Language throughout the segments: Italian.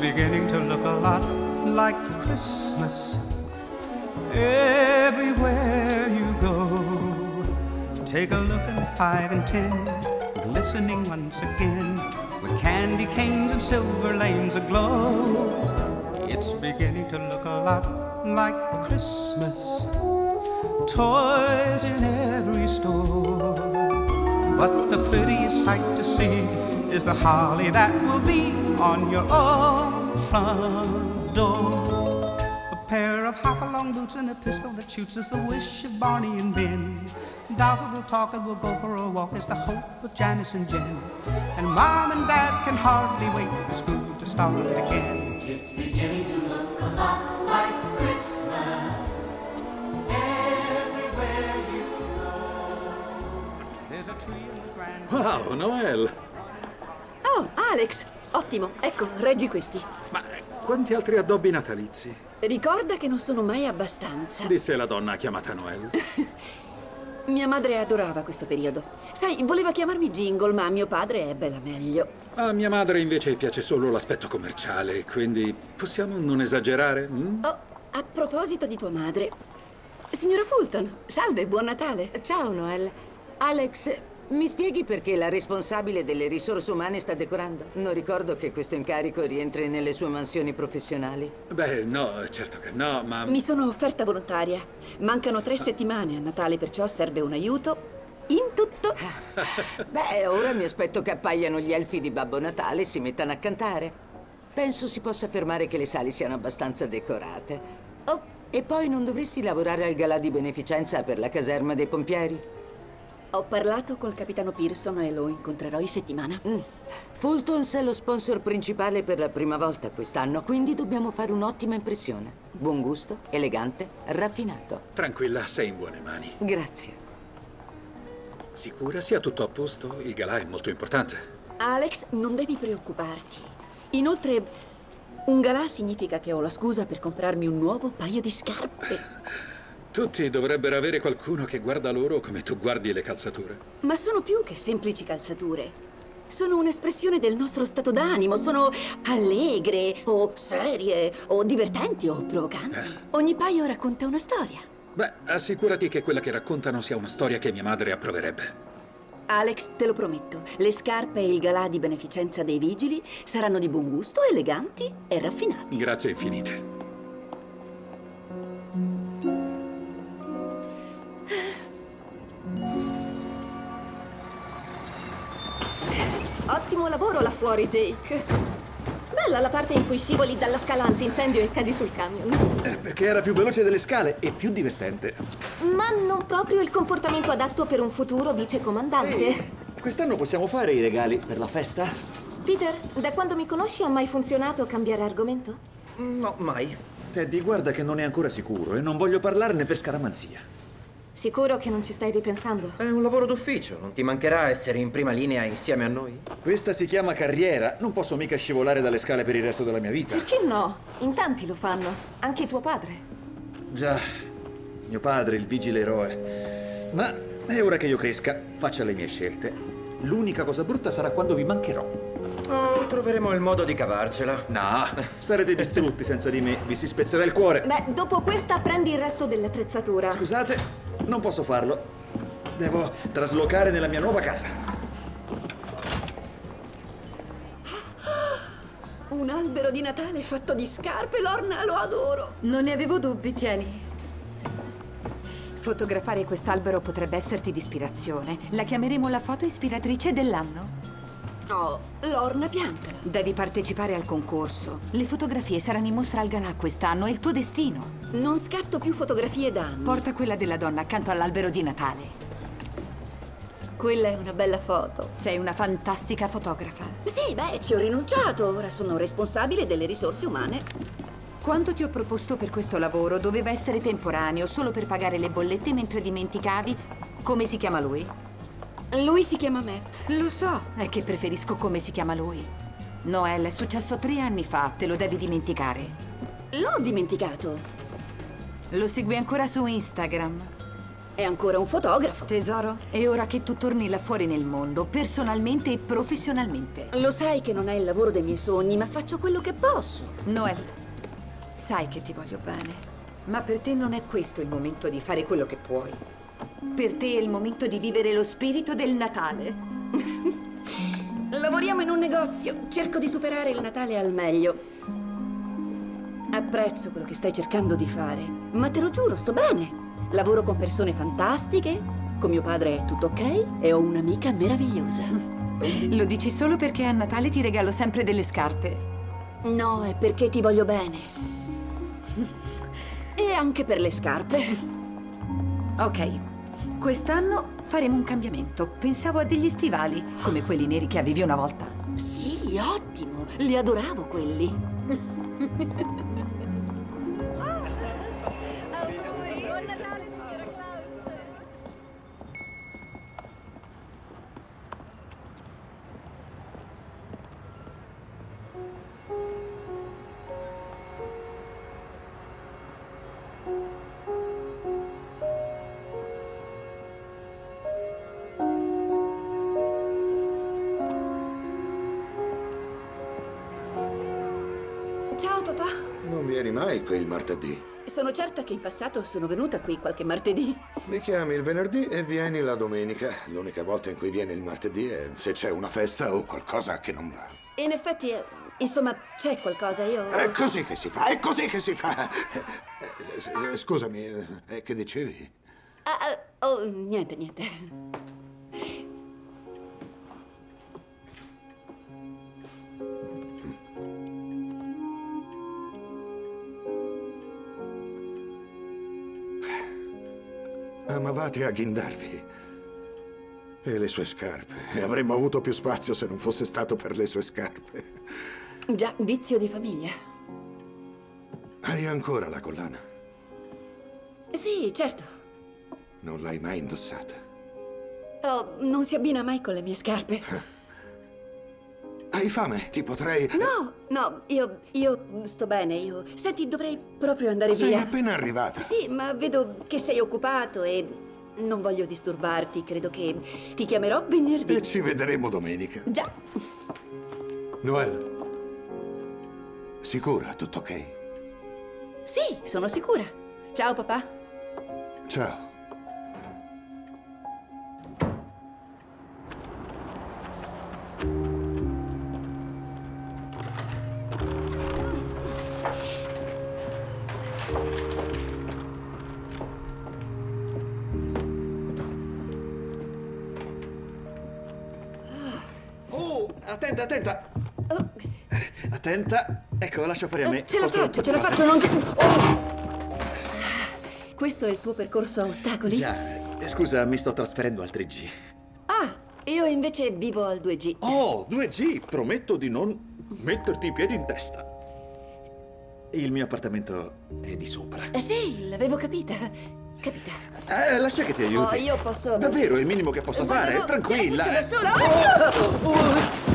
beginning to look a lot like Christmas everywhere you go. Take a look at five and ten, glistening once again with candy canes and silver lanes aglow. It's beginning to look a lot like Christmas. Toys in every store. But the prettiest sight to see is the holly that will be on your own front door. A pair of hop-along boots and a pistol that shoots is the wish of Barney and Ben. Dolls that will talk and we'll go for a walk is the hope of Janice and Jen. And Mom and Dad can hardly wait for school to start again. It's beginning to look a lot like Christmas everywhere you There's a tree in the grand... Wow, Noel! Oh, Alex! Ottimo, ecco, reggi questi. Ma quanti altri addobbi natalizi? Ricorda che non sono mai abbastanza. Disse la donna chiamata Noel. Mia madre adorava questo periodo. Sai, voleva chiamarmi Jingle, ma mio padre ebbe la meglio. A mia madre invece piace solo l'aspetto commerciale, quindi possiamo non esagerare? mm? Oh, a proposito di tua madre. Signora Fulton, salve, buon Natale. Ciao Noel. Alex, mi spieghi perché la responsabile delle risorse umane sta decorando? Non ricordo che questo incarico rientri nelle sue mansioni professionali. Beh, no, certo che no, ma... Mi sono offerta volontaria. Mancano tre settimane a Natale, perciò serve un aiuto in tutto. Beh, ora mi aspetto che appaiano gli elfi di Babbo Natale e si mettano a cantare. Penso si possa affermare che le sali siano abbastanza decorate. Oh, e poi non dovresti lavorare al galà di beneficenza per la caserma dei pompieri? Ho parlato col capitano Pearson e lo incontrerò in settimana. Mm. Fultons è lo sponsor principale per la prima volta quest'anno, quindi dobbiamo fare un'ottima impressione. Buon gusto, elegante, raffinato. Tranquilla, sei in buone mani. Grazie. Sicura sia tutto a posto? Il galà è molto importante. Alex, non devi preoccuparti. Inoltre, un galà significa che ho la scusa per comprarmi un nuovo paio di scarpe. Tutti dovrebbero avere qualcuno che guarda loro come tu guardi le calzature. Ma sono più che semplici calzature. Sono un'espressione del nostro stato d'animo, sono allegre, o serie, o divertenti, o provocanti. Ogni paio racconta una storia. Beh, assicurati che quella che raccontano sia una storia che mia madre approverebbe. Alex, te lo prometto, le scarpe e il galà di beneficenza dei vigili saranno di buon gusto, eleganti e raffinati. Grazie infinite. Ottimo lavoro là fuori, Jake. Bella la parte in cui scivoli dalla scala antincendio e cadi sul camion. Eh, perché era più veloce delle scale e più divertente. Ma non proprio il comportamento adatto per un futuro vicecomandante. Quest'anno possiamo fare i regali per la festa? Peter, da quando mi conosci ha mai funzionato cambiare argomento? No, mai. Teddy, guarda che non è ancora sicuro e non voglio parlarne per scaramanzia. Sicuro che non ci stai ripensando? È un lavoro d'ufficio, non ti mancherà essere in prima linea insieme a noi? Questa si chiama carriera. Non posso mica scivolare dalle scale per il resto della mia vita. Perché no? In tanti lo fanno. Anche tuo padre. Già, mio padre, il vigile eroe. Ma è ora che io cresca, faccia le mie scelte. L'unica cosa brutta sarà quando vi mancherò. Oh, troveremo il modo di cavarcela. No, sarete distrutti senza di me, vi si spezzerà il cuore. Beh, dopo questa prendi il resto dell'attrezzatura. Scusate, non posso farlo. Devo traslocare nella mia nuova casa. Un albero di Natale fatto di scarpe, Lorna, lo adoro. Non ne avevo dubbi, tieni. Fotografare quest'albero potrebbe esserti di ispirazione. La chiameremo la foto ispiratrice dell'anno. No, Lorna, piantala. Devi partecipare al concorso. Le fotografie saranno in mostra al Galà quest'anno, è il tuo destino. Non scatto più fotografie da anni. Porta quella della donna accanto all'albero di Natale. Quella è una bella foto. Sei una fantastica fotografa. Sì, beh, ci ho rinunciato. Ora sono responsabile delle risorse umane. Quanto ti ho proposto per questo lavoro doveva essere temporaneo, solo per pagare le bollette mentre dimenticavi come si chiama lui? Lui si chiama Matt. Lo so, è che preferisco come si chiama lui. Noel, è successo tre anni fa, te lo devi dimenticare. L'ho dimenticato. Lo segui ancora su Instagram. È ancora un fotografo. Tesoro, è ora che tu torni là fuori nel mondo, personalmente e professionalmente. Lo sai che non è il lavoro dei miei sogni, ma faccio quello che posso. Noel, sai che ti voglio bene, ma per te non è questo il momento di fare quello che puoi. Per te è il momento di vivere lo spirito del Natale. Lavoriamo in un negozio. Cerco di superare il Natale al meglio. Apprezzo quello che stai cercando di fare, ma te lo giuro, sto bene. Lavoro con persone fantastiche, con mio padre è tutto ok e ho un'amica meravigliosa. Lo dici solo perché a Natale ti regalo sempre delle scarpe. No, è perché ti voglio bene. E anche per le scarpe. Ok, quest'anno faremo un cambiamento. Pensavo a degli stivali, come quelli neri che avevi una volta. Sì, ottimo. Li adoravo quelli. Mai qui il martedì. Sono certa che in passato sono venuta qui qualche martedì. Mi chiami il venerdì e vieni la domenica. L'unica volta in cui vieni il martedì è se c'è una festa o qualcosa che non va. In effetti, eh, insomma, c'è qualcosa, io... È così che si fa, è così che si fa. Eh, Scusami, eh, eh, che dicevi? Ah, ah, oh, niente, niente. Amavate agghindarvi. E le sue scarpe. E avremmo avuto più spazio se non fosse stato per le sue scarpe. Già, vizio di famiglia. Hai ancora la collana? Sì, certo. Non l'hai mai indossata. Oh, non si abbina mai con le mie scarpe. Hai fame? Ti potrei... No, no, io, io sto bene, io... Senti, dovrei proprio andare Sei via. appena arrivata. Sì, ma vedo che sei occupato e non voglio disturbarti. Credo che ti chiamerò venerdì. E ci vedremo domenica. Già. Noel. Sicura, tutto ok? Sì, sono sicura. Ciao, papà. Ciao. Oh, attenta, attenta! Attenta. Ecco, lascia fare a me. Oh. Ce la Posso- faccio, ce la faccio, non ti... Oh! Questo è il tuo percorso a ostacoli? Già, eh, scusa, mi sto trasferendo al 3G. Ah, io invece vivo al 2G. Oh, 2G! Prometto di non metterti i piedi in testa. Il mio appartamento è di sopra. Eh sì, l'avevo capita. Capita. Eh, lascia che ti aiuti. Oh, io posso... Davvero, è il minimo che posso fare. Volevo- Tranquilla. ce la eh. faccio da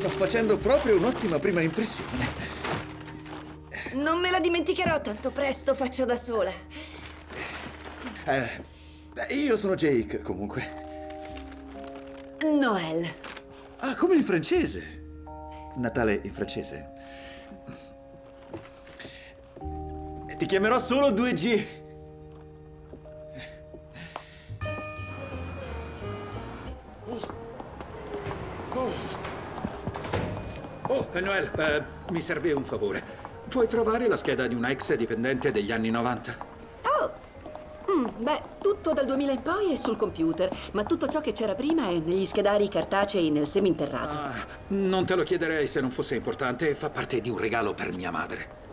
Sto facendo proprio un'ottima prima impressione. Non me la dimenticherò tanto presto, faccio da sola. Eh, io sono Jake, comunque. Noel. Ah, come in francese. Natale in francese. Ti chiamerò solo 2G. Oh, Noel, eh, mi serve un favore. Puoi trovare la scheda di una ex dipendente degli anni 90? Oh! Mm, beh, tutto dal 2000 in poi è sul computer, ma tutto ciò che c'era prima è negli schedari cartacei nel seminterrato. Ah, non te lo chiederei se non fosse importante. Fa parte di un regalo per mia madre.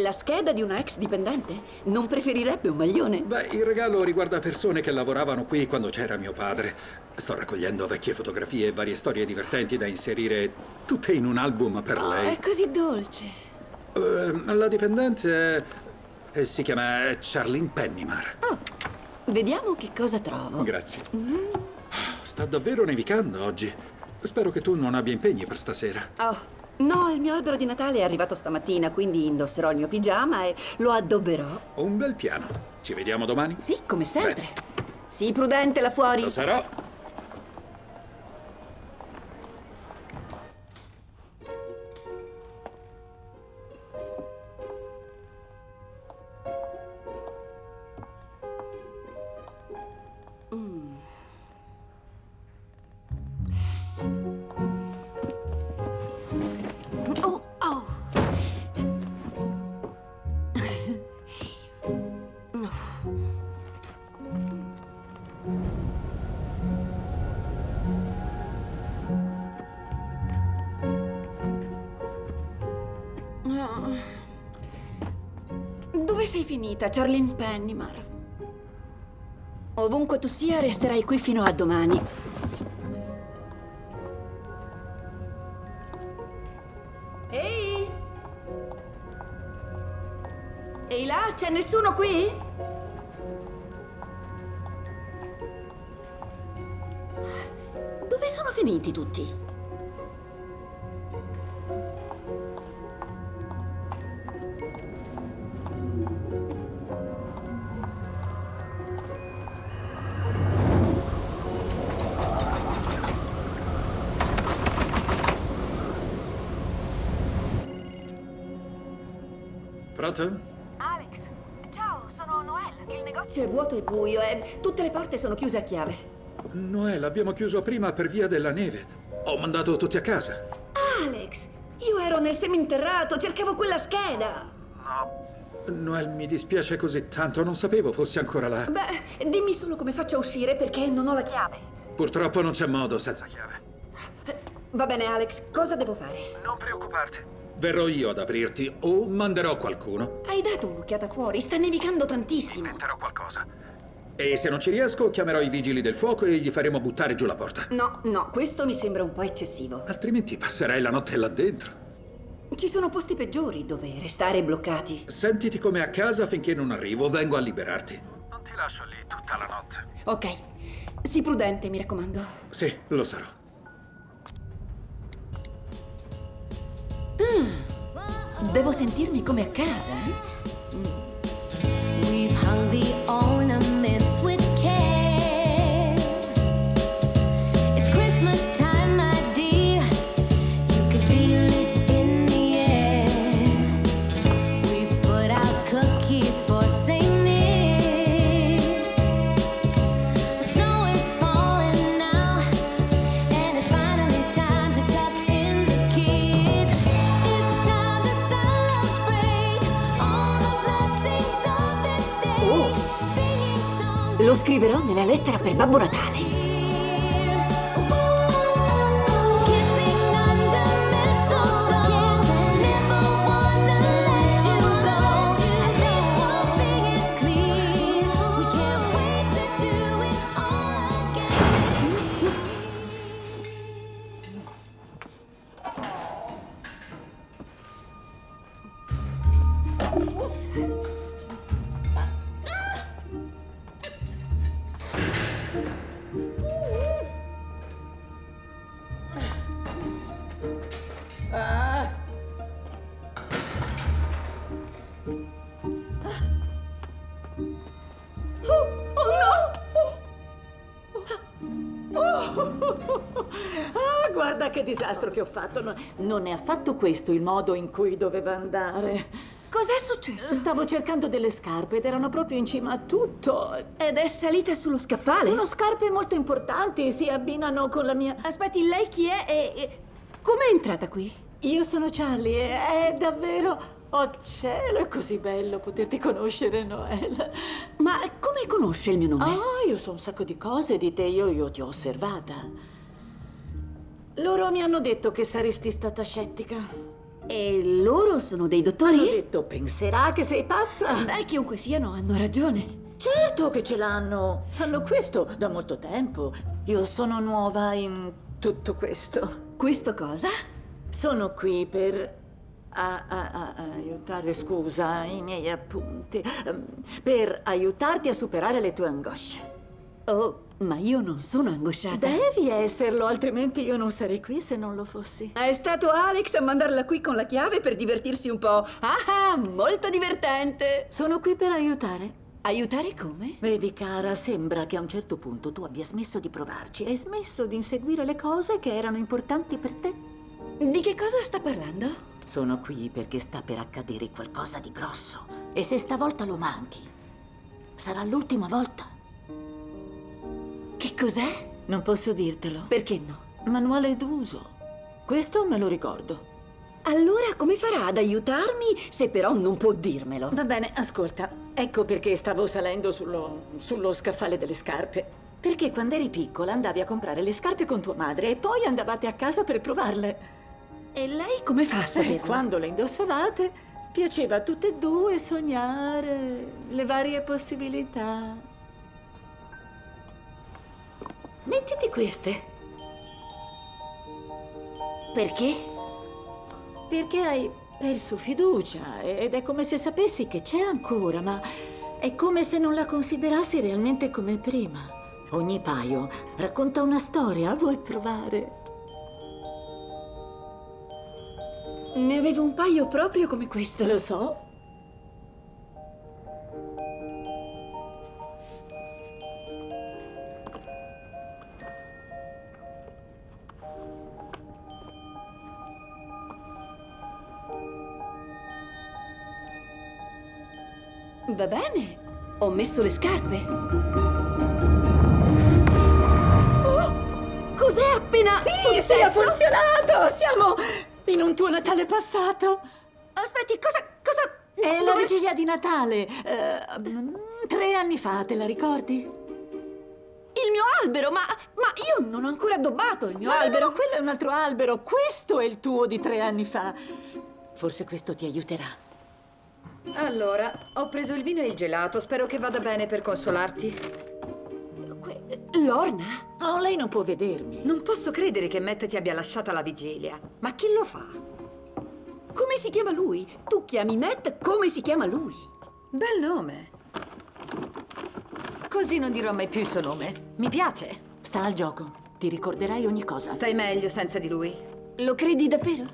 La scheda di una ex dipendente? Non preferirebbe un maglione? Beh, il regalo riguarda persone che lavoravano qui quando c'era mio padre. Sto raccogliendo vecchie fotografie e varie storie divertenti da inserire tutte in un album per Oh, lei. è così dolce. Eh, la dipendente eh, si chiama Charlene Pennymar. Oh, vediamo che cosa trovo. Grazie. Mm. Sta davvero nevicando oggi. Spero che tu non abbia impegni per stasera. Oh, No, il mio albero di Natale è arrivato stamattina, quindi indosserò il mio pigiama e lo addobberò. Un bel piano. Ci vediamo domani? Sì, come sempre. Sii prudente là fuori. Lo sarò. Finita, Charlene Pennymar? Ovunque tu sia, resterai qui fino a domani. Ehi! Ehi là, c'è nessuno qui? Porte sono chiuse a chiave. Noel, abbiamo chiuso prima per via della neve. Ho mandato tutti a casa. Alex, io ero nel seminterrato, cercavo quella scheda. Noel, mi dispiace così tanto, non sapevo fossi ancora là. Beh, dimmi solo come faccio a uscire perché non ho la chiave. Purtroppo non c'è modo senza chiave. Va bene, Alex, cosa devo fare? Non preoccuparti. Verrò io ad aprirti o manderò qualcuno. Hai dato un'occhiata fuori, sta nevicando tantissimo. Inventerò qualcosa. E se non ci riesco, chiamerò i vigili del fuoco e gli faremo buttare giù la porta. No, no, questo mi sembra un po' eccessivo. Altrimenti passerai la notte là dentro. Ci sono posti peggiori dove restare bloccati. Sentiti come a casa finché non arrivo, vengo a liberarti. Non ti lascio lì tutta la notte. Ok, sii prudente, mi raccomando. Sì, lo sarò. Devo sentirmi come a casa, eh? We've hung the ornaments scriverò nella lettera per Babbo Natale. Che ho fatto. No- non è affatto questo il modo in cui doveva andare. Cos'è successo? Stavo cercando delle scarpe ed erano proprio in cima a tutto. Ed è salita sullo scaffale? Sono scarpe molto importanti, si abbinano con la mia... Aspetti, lei chi è e... e... Com'è entrata qui? Io sono Charlie e è davvero... Oh cielo, è così bello poterti conoscere, Noel. Ma come conosce il mio nome? Ah, io so un sacco di cose di te, io, io ti ho osservata. Loro mi hanno detto che saresti stata scettica. E loro sono dei dottori? detto, penserà che sei pazza. Beh, chiunque siano, hanno ragione. Certo che ce l'hanno. Fanno questo da molto tempo. Io sono nuova in tutto questo. Questo cosa? Sono qui per a- a- a- aiutare, scusa, i miei appunti, ehm, per aiutarti a superare le tue angosce. Oh, ma io non sono angosciata. Devi esserlo, altrimenti io non sarei qui se non lo fossi. È stato Alex a mandarla qui con la chiave per divertirsi un po'. Ah, ah, molto divertente. Sono qui per aiutare. Aiutare come? Vedi, cara, sembra che a un certo punto tu abbia smesso di provarci. Hai smesso di inseguire le cose che erano importanti per te. Di che cosa sta parlando? Sono qui perché sta per accadere qualcosa di grosso. E se stavolta lo manchi, sarà l'ultima volta. Che cos'è? Non posso dirtelo. Perché no? Manuale d'uso. Questo me lo ricordo. Allora come farà ad aiutarmi se però non può dirmelo? Va bene, ascolta. Ecco perché stavo salendo sullo, sullo scaffale delle scarpe. Perché quando eri piccola andavi a comprare le scarpe con tua madre e poi andavate a casa per provarle. E lei come fa a E saperlo? quando le indossavate, piaceva a tutte e due sognare le varie possibilità. Mettiti queste. Perché? Perché hai perso fiducia ed è come se sapessi che c'è ancora, ma è come se non la considerassi realmente come prima. Ogni paio racconta una storia, vuoi provare? Ne avevo un paio proprio come questo. Lo so. Va bene. Ho messo le scarpe. Oh! Cos'è appena Sì, successo? sì, ha funzionato! Siamo in un tuo Natale passato. Aspetti, cosa... cosa... È la vigilia di Natale. mm, tre anni fa, te la ricordi? Il mio albero, ma... ma io non ho ancora addobbato il mio no, albero. no, quello è un altro albero. Questo è il tuo di tre anni fa. Forse questo ti aiuterà. Allora, ho preso il vino e il gelato. Spero che vada bene per consolarti. Que- Lorna? Oh, lei non può vedermi. Non posso credere che Matt ti abbia lasciata la vigilia. Ma chi lo fa? Come si chiama lui? Tu chiami Matt come si chiama lui? Bel nome. Così non dirò mai più il suo nome. Mi piace. Sta al gioco. Ti ricorderai ogni cosa. Stai meglio senza di lui. Lo credi davvero?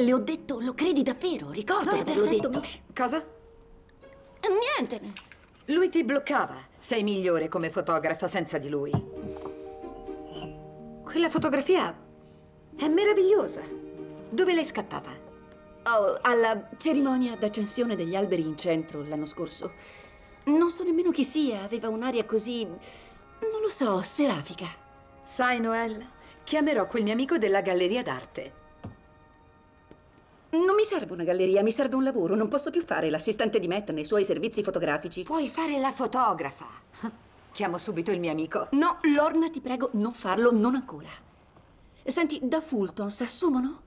Le ho detto, lo credi davvero? Ricordo Ah, di averlo perfetto, detto. ma- Cosa? Niente. Lui ti bloccava. Sei migliore come fotografa senza di lui. Quella fotografia è meravigliosa. Dove l'hai scattata? Oh, alla cerimonia d'accensione degli alberi in centro l'anno scorso. Non so nemmeno chi sia, aveva un'aria così... non lo so, serafica. Sai, Noel, chiamerò quel mio amico della galleria d'arte. Non mi serve una galleria, mi serve un lavoro. Non posso più fare l'assistente di Matt nei suoi servizi fotografici. Puoi fare la fotografa. Chiamo subito il mio amico. No, Lorna, ti prego, non farlo, non ancora. Senti, da Fulton s'assumono?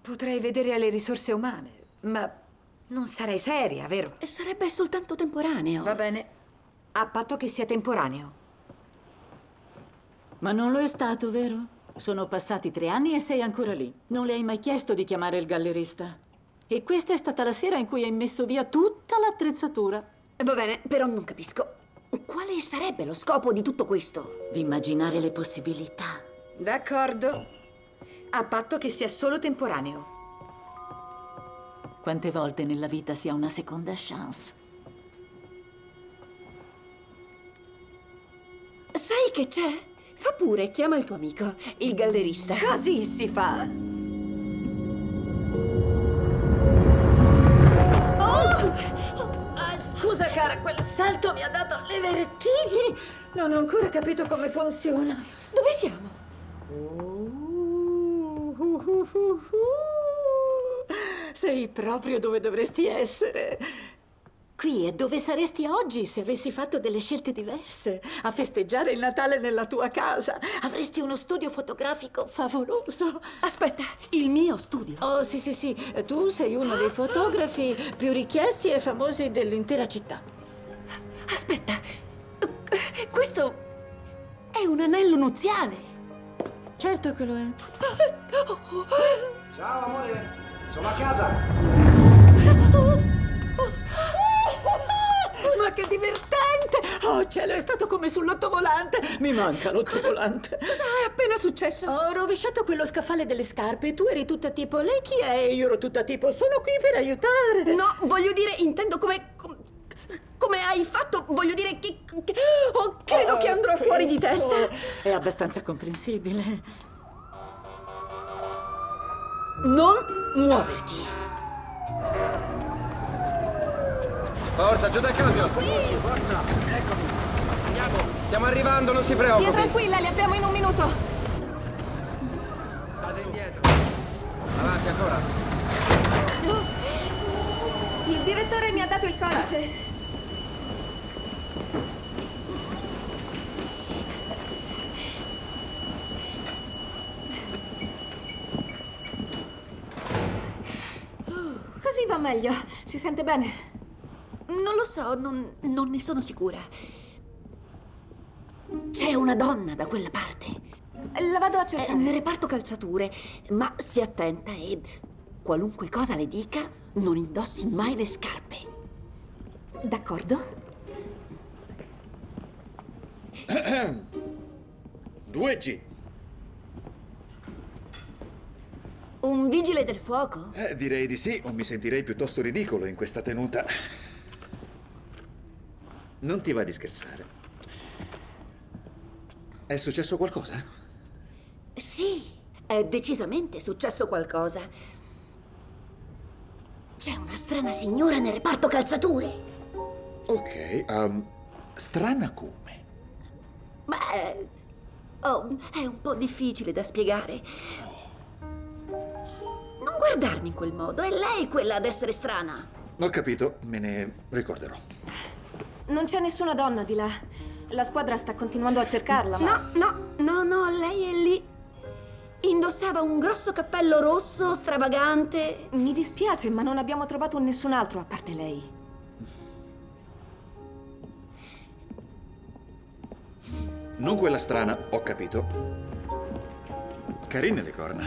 Potrei vedere alle risorse umane, ma non sarei seria, vero? Sarebbe soltanto temporaneo. Va bene, a patto che sia temporaneo. Ma non lo è stato, vero? Sono passati tre anni e sei ancora lì. Non le hai mai chiesto di chiamare il gallerista. E questa è stata la sera in cui hai messo via tutta l'attrezzatura. Va bene, però non capisco. Quale sarebbe lo scopo di tutto questo? Di immaginare le possibilità. D'accordo. A patto che sia solo temporaneo. Quante volte nella vita si ha una seconda chance? Sai che c'è? Fa pure, chiama il tuo amico, il gallerista. Così si fa. Ah, scusa, cara, quel salto mi ha dato le vertigini. Non ho ancora capito come funziona. Dove siamo? Sei proprio dove dovresti essere. Qui è dove saresti oggi se avessi fatto delle scelte diverse. A festeggiare il Natale nella tua casa. Avresti uno studio fotografico favoloso. Aspetta, il mio studio. Oh, sì, sì, sì. Tu sei uno dei fotografi più richiesti e famosi dell'intera città. Aspetta, questo è un anello nuziale. Certo che lo è. Ciao amore, sono a casa. Ma che divertente! Oh, cielo, è stato come sull'ottovolante. Mi manca l'ottovolante. Cosa è appena successo? Ho rovesciato quello scaffale delle scarpe e tu eri tutta tipo, lei chi è? E io ero tutta tipo, sono qui per aiutare. No, voglio dire, intendo come... com- come hai fatto? Voglio dire che... che- oh, credo Oh, che andrò fuori di testa. È abbastanza comprensibile. Non muoverti. Forza, giù dal cambio! Forza, eccomi! Andiamo! Stiamo arrivando, non si preoccupi! Stia tranquilla, li apriamo in un minuto. State indietro! Avanti ancora! Il direttore mi ha dato il codice. Così va meglio. Si sente bene? Non lo so, non, non ne sono sicura. C'è una donna da quella parte. La vado a È cercare. nel reparto calzature, ma stia attenta e qualunque cosa le dica, non indossi mai le scarpe. D'accordo? 2G. Un vigile del fuoco? Eh, direi di sì, o mi sentirei piuttosto ridicolo in questa tenuta. Non ti va di scherzare. È successo qualcosa? Sì, è decisamente successo qualcosa. C'è una strana signora nel reparto calzature. Ok, um, strana come? Beh, oh, è un po' difficile da spiegare. Non guardarmi in quel modo, è lei quella ad essere strana. Ho capito, me ne ricorderò. Non c'è nessuna donna di là. La squadra sta continuando a cercarla, ma... No, no, no, no, lei è lì. Indossava un grosso cappello rosso, stravagante. Mi dispiace, ma non abbiamo trovato nessun altro a parte lei. Non quella strana, ho capito. Carine le corna.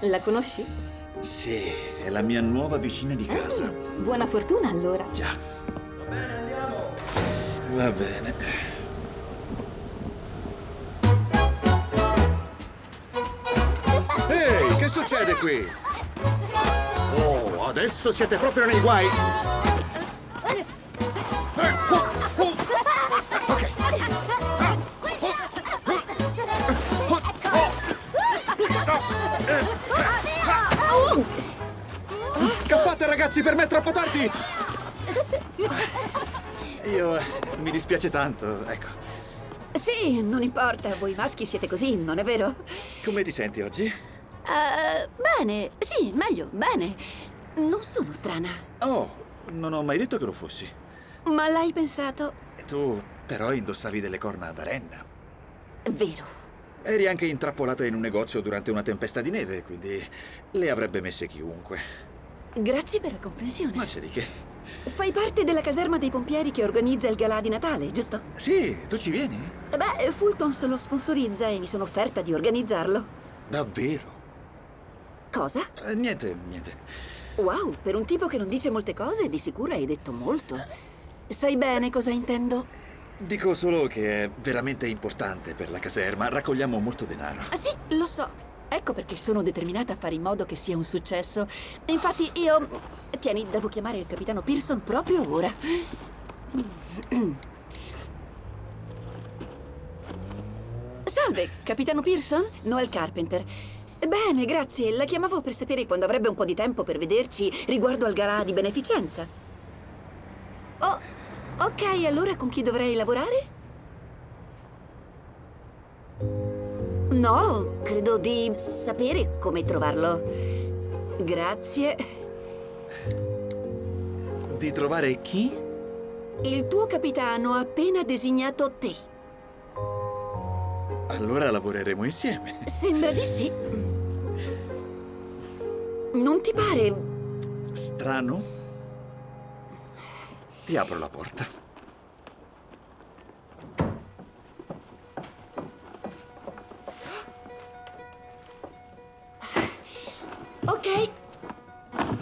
La conosci? Sì, è la mia nuova vicina di casa. Buona fortuna allora. Già. Va bene, andiamo. Va bene. Ehi, che succede qui? Oh, adesso siete proprio nei guai. Ok. Scappate ragazzi, per me è troppo tardi! Io eh, mi dispiace tanto, ecco. Sì, non importa, voi maschi siete così, non è vero? Come ti senti oggi? Eh, bene, sì, meglio, bene. Non sono strana. Oh, non ho mai detto che lo fossi. Ma l'hai pensato? E tu però indossavi delle corna ad arenna. Vero. Eri anche intrappolata in un negozio durante una tempesta di neve, quindi le avrebbe messe chiunque. Grazie per la comprensione. Ma c'è di che? Fai parte della caserma dei pompieri che organizza il galà di Natale, giusto? Sì, tu ci vieni? Beh, Fultons lo sponsorizza e mi sono offerta di organizzarlo. Davvero? Cosa? Eh, niente, niente. Wow, per un tipo che non dice molte cose, di sicuro hai detto molto. Sai bene cosa intendo? Dico solo che è veramente importante per la caserma. Raccogliamo molto denaro. Ah sì, lo so. Ecco perché sono determinata a fare in modo che sia un successo. Infatti io... Tieni, devo chiamare il capitano Pearson proprio ora. Salve, capitano Pearson? Noel Carpenter. Bene, grazie. La chiamavo per sapere quando avrebbe un po' di tempo per vederci riguardo al galà di beneficenza. Ok, allora con chi dovrei lavorare? No, credo di sapere come trovarlo. Grazie. Di trovare chi? Il tuo capitano ha appena designato te. Allora lavoreremo insieme. Sembra di sì. Non ti pare Strano? Ti apro la porta. Ok.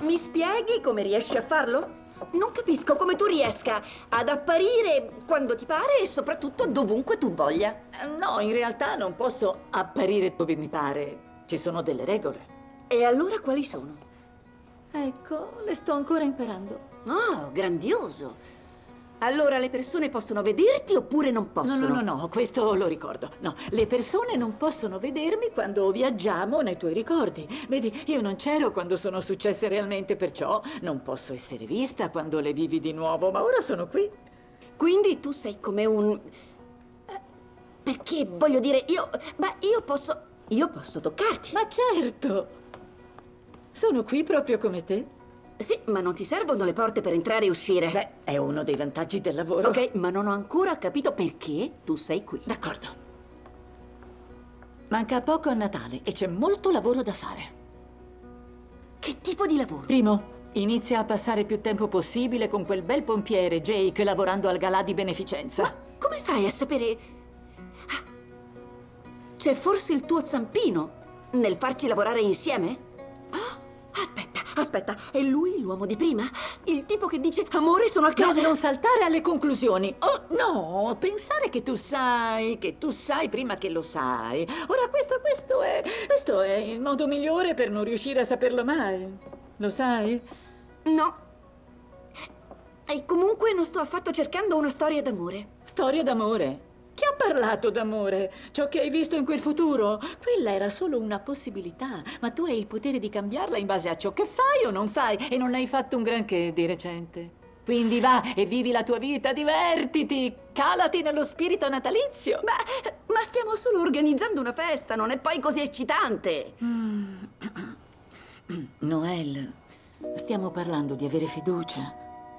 Mi spieghi come riesci a farlo? non capisco come tu riesca ad apparire quando ti pare e soprattutto dovunque tu voglia. No, in realtà non posso apparire dove mi pare. Ci sono delle regole. E allora quali sono? Ecco, le sto ancora imparando. Oh, grandioso. Allora le persone possono vederti oppure non No, possono? no, no, no, questo lo ricordo. No, le persone non possono vedermi quando viaggiamo nei tuoi ricordi. Vedi, io non c'ero quando sono successe realmente, perciò non posso essere vista quando le vivi di nuovo, ma ora sono qui. Quindi tu sei come un... eh, Perché voglio dire, io... Beh, io posso... Io posso toccarti. Ma certo! Sono qui proprio come te. Sì, ma non ti servono le porte per entrare e uscire. Beh, è uno dei vantaggi del lavoro. Ok, ma non ho ancora capito perché tu sei qui. D'accordo. Manca poco a Natale e c'è molto lavoro da fare. Che tipo di lavoro? Primo, inizia a passare più tempo possibile con quel bel pompiere Jake lavorando al galà di beneficenza. Come fai a sapere... Ah, C'è forse il tuo zampino nel farci lavorare insieme? Ah, aspetta, aspetta, è lui l'uomo di prima? Il tipo che dice amore sono a casa? No, non saltare alle conclusioni. Oh, no, pensare che tu sai, che tu sai prima che lo sai. Ora, questo, questo è, questo è il modo migliore per non riuscire a saperlo mai. Lo sai? No. E comunque non sto affatto cercando una storia d'amore. Storia d'amore. Chi ha parlato d'amore? Ciò che hai visto in quel futuro? Quella era solo una possibilità, ma tu hai il potere di cambiarla in base a ciò che fai o non fai e non hai fatto un granché di recente. Quindi va e vivi la tua vita, divertiti, calati nello spirito natalizio. Beh, ma stiamo solo organizzando una festa, non è poi così eccitante. Noel, stiamo parlando di avere fiducia.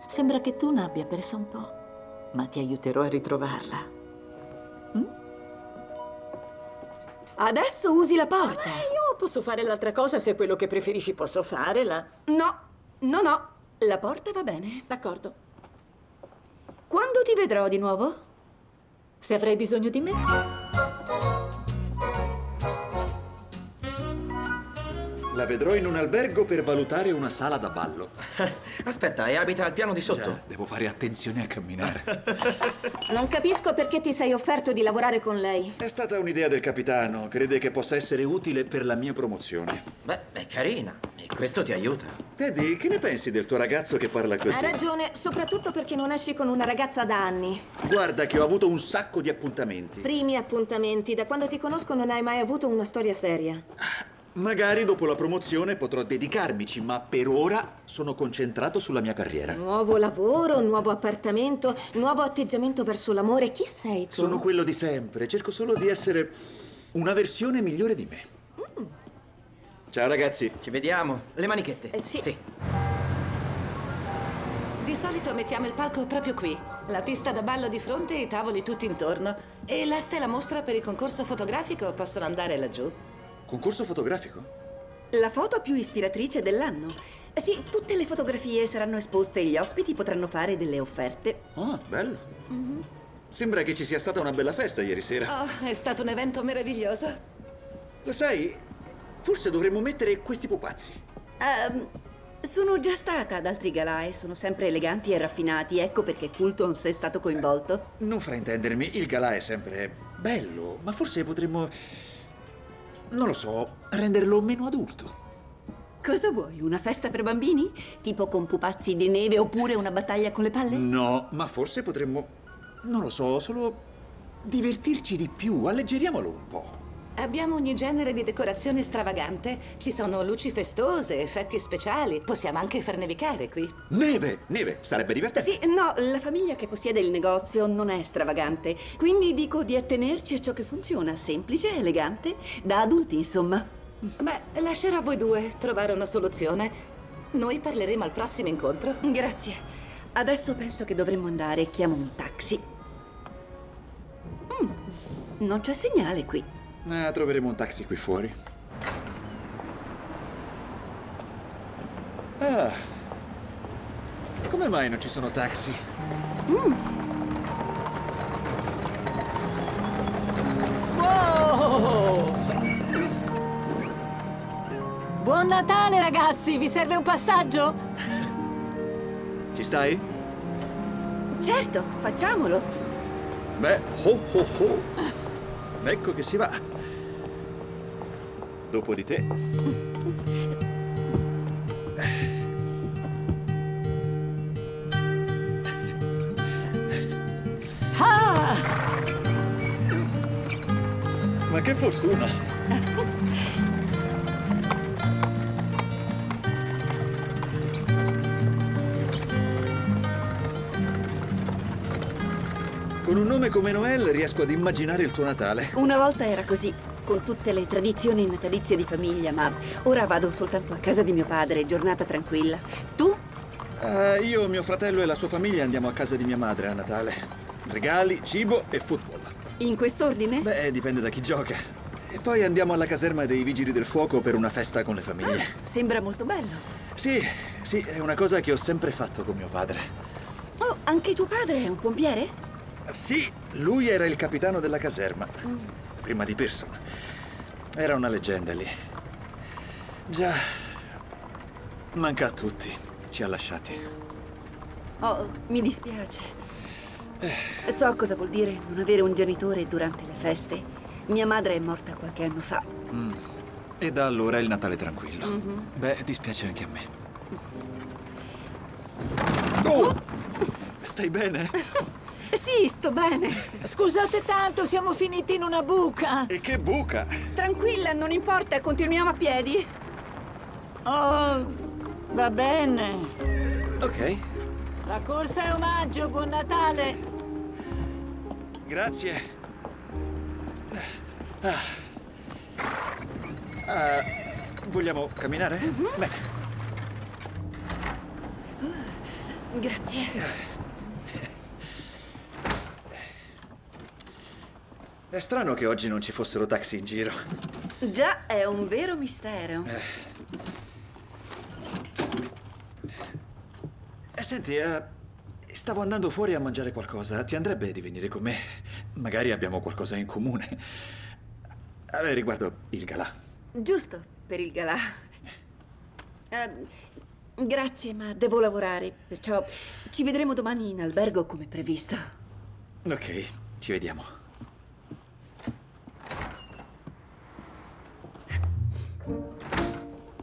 Sembra che tu n'abbia persa un po', ma ti aiuterò a ritrovarla. Adesso usi la porta. Eh, io posso fare l'altra cosa se è quello che preferisci posso fare, la... No, no, no. La porta va bene. D'accordo. Quando ti vedrò di nuovo? Se avrai bisogno di me. Vedrò in un albergo per valutare una sala da ballo. Aspetta, e abita al piano di sotto? Già, devo fare attenzione a camminare. Non capisco perché ti sei offerto di lavorare con lei. È stata un'idea del capitano. Crede che possa essere utile per la mia promozione. Beh, è carina. E questo ti aiuta. Teddy, che ne pensi del tuo ragazzo che parla Ha così? ragione, soprattutto perché non esci con una ragazza da anni. Guarda che ho avuto un sacco di appuntamenti. Primi appuntamenti, da quando ti conosco non hai mai avuto una storia seria. Magari dopo la promozione potrò dedicarmici, ma per ora sono concentrato sulla mia carriera. Nuovo lavoro, nuovo appartamento, nuovo atteggiamento verso l'amore. Chi sei tu? Sono quello di sempre. Cerco solo di essere una versione migliore di me. Ciao ragazzi. Ci vediamo. Le manichette. Eh, sì. Sì. Di solito mettiamo il palco proprio qui. La pista da ballo di fronte e i tavoli tutti intorno. E l'asta e la mostra per il concorso fotografico possono andare laggiù. Concorso fotografico? La foto più ispiratrice dell'anno. Eh Sì, tutte le fotografie saranno esposte e gli ospiti potranno fare delle offerte. Ah, bello. Sembra che ci sia stata una bella festa ieri sera. Oh, è stato un evento meraviglioso. Lo sai, forse dovremmo mettere questi pupazzi. Ehm, sono già stata ad altri galà e sono sempre eleganti e raffinati. Ecco perché Fultons è stato coinvolto. Non fraintendermi, il galà è sempre bello, ma forse potremmo... Non lo so, renderlo meno adulto. Cosa vuoi? Una festa per bambini? Tipo con pupazzi di neve oppure una battaglia con le palle? No, ma forse potremmo... Non lo so, solo divertirci di più, alleggeriamolo un po'. Abbiamo ogni genere di decorazione stravagante. Ci sono luci festose, effetti speciali. Possiamo anche far nevicare qui. Neve! Neve, sarebbe divertente. Sì, no, la famiglia che possiede il negozio non è stravagante. Quindi dico di attenerci a ciò che funziona, semplice, elegante, da adulti, insomma. Beh, lascerò a voi due trovare una soluzione. Noi parleremo al prossimo incontro. Grazie. Adesso penso che dovremmo andare. Chiamo un taxi. Mm, non c'è segnale qui. Ah, troveremo un taxi qui fuori. Ah. Come mai non ci sono taxi? Wow! Buon Natale, ragazzi! Vi serve un passaggio? Ci stai? Certo, facciamolo. Beh, ho ho ho. Ecco che si va. Dopo di te. Ah! Ma che fortuna! Con un nome come Noel riesco ad immaginare il tuo Natale. Una volta era così, con tutte le tradizioni natalizie di famiglia, ma ora vado soltanto a casa di mio padre, giornata tranquilla. Tu? Eh, io, mio fratello e la sua famiglia andiamo a casa di mia madre a Natale. Regali, cibo e football. In quest'ordine? Beh, dipende da chi gioca. E poi andiamo alla caserma dei Vigili del Fuoco per una festa con le famiglie. Sembra molto bello. Sì, sì, è una cosa che ho sempre fatto con mio padre. Oh, anche tuo padre è un pompiere? Sì, lui era il capitano della caserma, prima di Pearson. Era una leggenda lì. Già, manca a tutti, ci ha lasciati. Oh, mi dispiace. So cosa vuol dire non avere un genitore durante le feste. Mia madre è morta qualche anno fa. Mm. E da allora è il Natale tranquillo. Mhm. Beh, dispiace anche a me. Oh! Stai bene? Sì, sto bene. Scusate tanto, siamo finiti in una buca. E che buca! Tranquilla, non importa, continuiamo a piedi. Oh, va bene. Ok, La corsa è omaggio, buon Natale. grazie. Ah. Ah, vogliamo camminare? Bene. Grazie. È strano che oggi non ci fossero taxi in giro. Già, è un vero mistero. Eh, senti, eh, stavo andando fuori a mangiare qualcosa. Ti andrebbe di venire con me? Magari abbiamo qualcosa in comune. Eh, riguardo il galà. Giusto, per il galà. Ehm, grazie, ma devo lavorare, perciò ci vedremo domani in albergo come previsto. Ok, ci vediamo.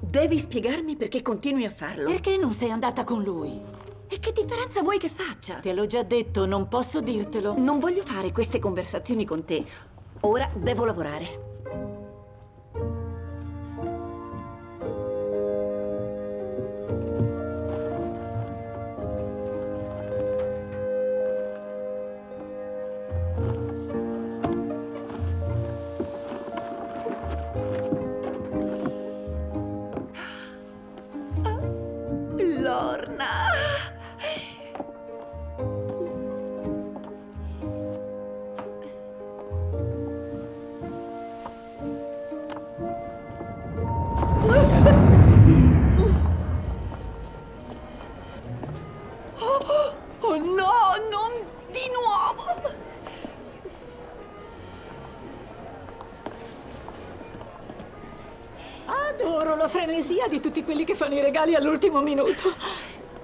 Devi spiegarmi perché continui a farlo. Perché non sei andata con lui? E che differenza vuoi che faccia? Te l'ho già detto, non posso dirtelo. Non voglio fare queste conversazioni con te. Ora devo lavorare. Quelli che fanno i regali all'ultimo minuto.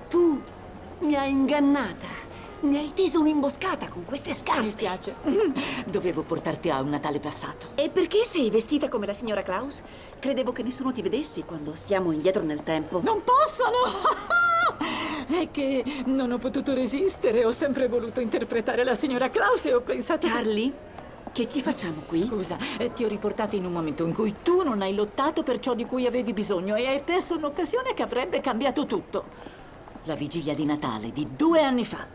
Tu mi hai ingannata. Mi hai teso un'imboscata con queste scarpe. Mi spiace. Dovevo portarti a un Natale passato. E perché sei vestita come la signora Klaus? Credevo che nessuno ti vedessi quando stiamo indietro nel tempo. Non possono! È che non ho potuto resistere. Ho sempre voluto interpretare la signora Klaus e ho pensato... Charlie, che ci facciamo qui? Scusa, eh, ti ho riportata in un momento in cui tu non hai lottato per ciò di cui avevi bisogno e hai perso un'occasione che avrebbe cambiato tutto. La vigilia di Natale di due anni fa.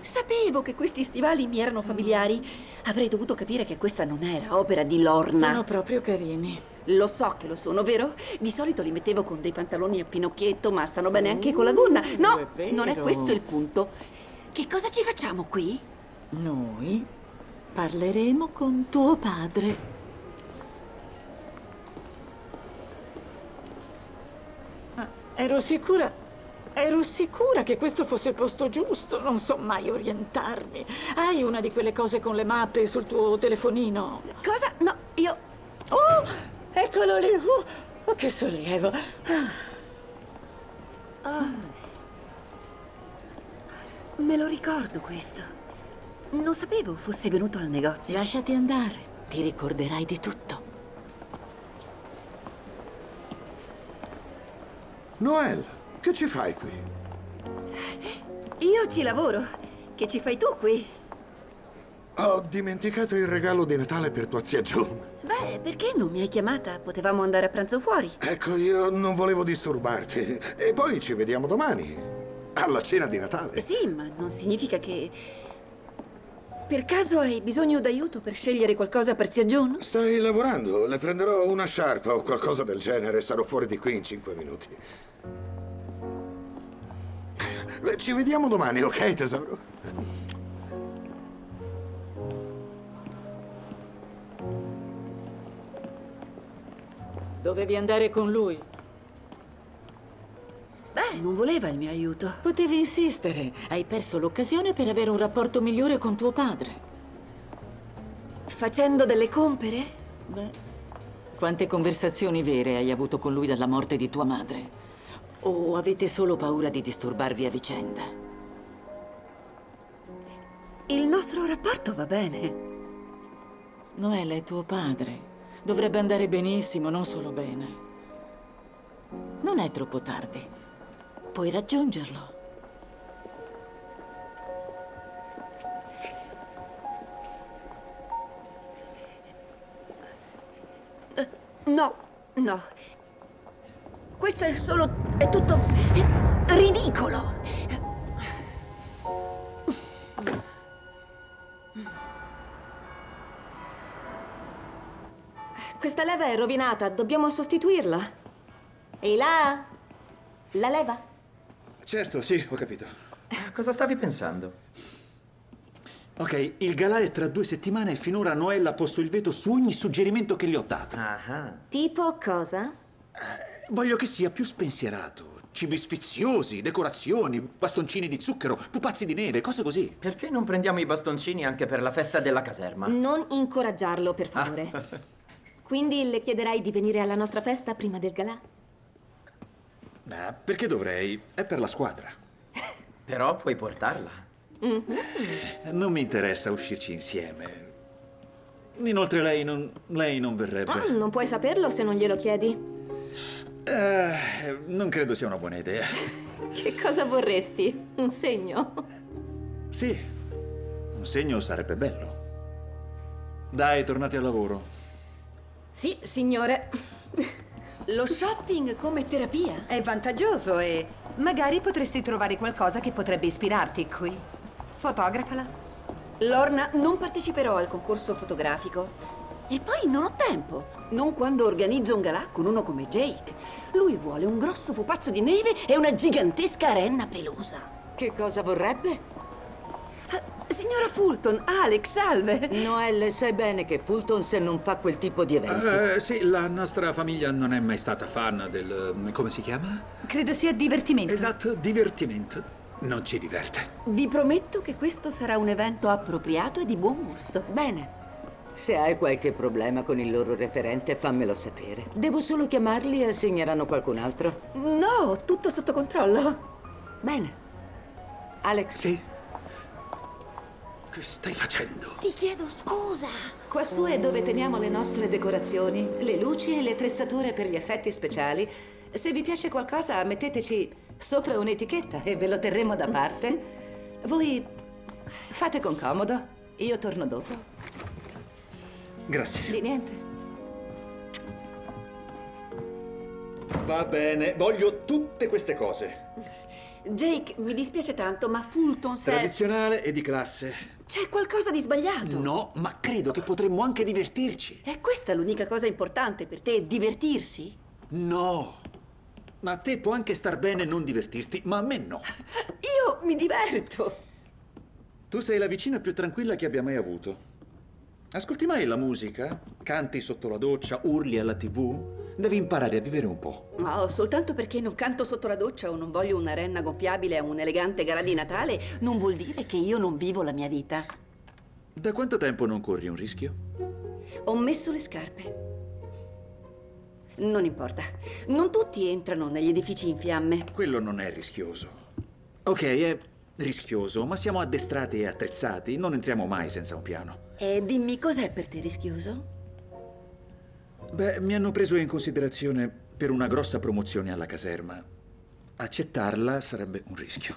Sapevo che questi stivali mi erano familiari. Avrei dovuto capire che questa non era opera di Lorna. Sono proprio carini. Lo so che lo sono, vero? Di solito li mettevo con dei pantaloni a pinocchietto, ma stanno bene anche con la gonna. No, è non è questo il punto. Che cosa ci facciamo qui? Noi parleremo con tuo padre. Ma ero sicura. Ero sicura che questo fosse il posto giusto. Non so mai orientarmi. Hai una di quelle cose con le mappe sul tuo telefonino? Cosa? No, io. Oh, eccolo lì. Oh, oh, che sollievo. Ah. Me lo ricordo questo. Non sapevo fosse venuto al negozio. Lasciati andare, ti ricorderai di tutto. Noel, che ci fai qui? Io ci lavoro. Che ci fai tu qui? Ho dimenticato il regalo di Natale per tua zia June. Beh, perché non mi hai chiamata? Potevamo andare a pranzo fuori. Ecco, io non volevo disturbarti. E poi ci vediamo domani. Alla cena di Natale. Sì, ma non significa che... Per caso hai bisogno d'aiuto per scegliere qualcosa per zia June? Stai lavorando? Le prenderò una sciarpa o qualcosa del genere. Sarò fuori di qui in cinque minuti. Ci vediamo domani, ok, tesoro? Dovevi andare con lui. Beh, non voleva il mio aiuto. Potevi insistere. Hai perso l'occasione per avere un rapporto migliore con tuo padre. Facendo delle compere? Beh, quante conversazioni vere hai avuto con lui dalla morte di tua madre? O avete solo paura di disturbarvi a vicenda? Il nostro rapporto va bene. Noelle è tuo padre. Dovrebbe andare benissimo, non solo bene. Non è troppo tardi. Puoi raggiungerlo. No, no. Questo è solo... è tutto... ridicolo. Questa leva è rovinata, dobbiamo sostituirla. Ehi là? La leva? Certo, sì, ho capito. Cosa stavi pensando? Ok, il galà è tra due settimane e finora Noella ha posto il veto su ogni suggerimento che gli ho dato. Ah, Tipo cosa? Voglio che sia più spensierato. Cibi sfiziosi, decorazioni, bastoncini di zucchero, pupazzi di neve, cose così. Perché non prendiamo i bastoncini anche per la festa della caserma? Non incoraggiarlo, per favore. Quindi le chiederai di venire alla nostra festa prima del galà? Beh, perché dovrei? È per la squadra. Però puoi portarla. Non mi interessa uscirci insieme. Inoltre lei non, lei non verrebbe. Ah, non puoi saperlo se non glielo chiedi. Eh, non credo sia una buona idea. Che cosa vorresti? Un segno? Sì, un segno sarebbe bello. Dai, tornate al lavoro. Sì, signore. Lo shopping come terapia. È vantaggioso e magari potresti trovare qualcosa che potrebbe ispirarti qui. Fotografala. Lorna, non parteciperò al concorso fotografico. E poi non ho tempo. Non quando organizzo un galà con uno come Jake. Lui vuole un grosso pupazzo di neve e una gigantesca renna pelosa. Che cosa vorrebbe? Signora Fulton, Alex, salve. Noelle, sai bene che Fulton se non fa quel tipo di eventi. Eh, sì, la nostra famiglia non è mai stata fan del... eh, come si chiama? Credo sia divertimento. Esatto, divertimento. Non ci diverte. Vi prometto che questo sarà un evento appropriato e di buon gusto. Bene. Se hai qualche problema con il loro referente, fammelo sapere. Devo solo chiamarli e assegneranno qualcun altro. No, tutto sotto controllo. Bene. Alex. Sì. Che stai facendo? Ti chiedo scusa. Quassù è dove teniamo le nostre decorazioni, le luci e le attrezzature per gli effetti speciali. Se vi piace qualcosa, metteteci sopra un'etichetta e ve lo terremo da parte. Voi fate con comodo. Io torno dopo. Grazie. Di niente. Va bene, voglio tutte queste cose. Jake, mi dispiace tanto, ma Fulton se... Tradizionale e di classe. C'è qualcosa di sbagliato. No, ma credo che potremmo anche divertirci. È questa l'unica cosa importante per te, divertirsi? No. Ma a te può anche star bene non divertirti, ma a me no. Io mi diverto. Tu sei la vicina più tranquilla che abbia mai avuto. Ascolti mai la musica? Canti sotto la doccia, urli alla tv? Devi imparare a vivere un po'. Ma soltanto perché non canto sotto la doccia o non voglio una renna gonfiabile a un elegante gala di Natale, non vuol dire che io non vivo la mia vita. Da quanto tempo non corri un rischio? Ho messo le scarpe. Non importa. Non tutti entrano negli edifici in fiamme. Quello non è rischioso. Ok, è rischioso, ma siamo addestrati e attrezzati. Non entriamo mai senza un piano. E dimmi, cos'è per te rischioso? Beh, mi hanno preso in considerazione per una grossa promozione alla caserma. Accettarla sarebbe un rischio.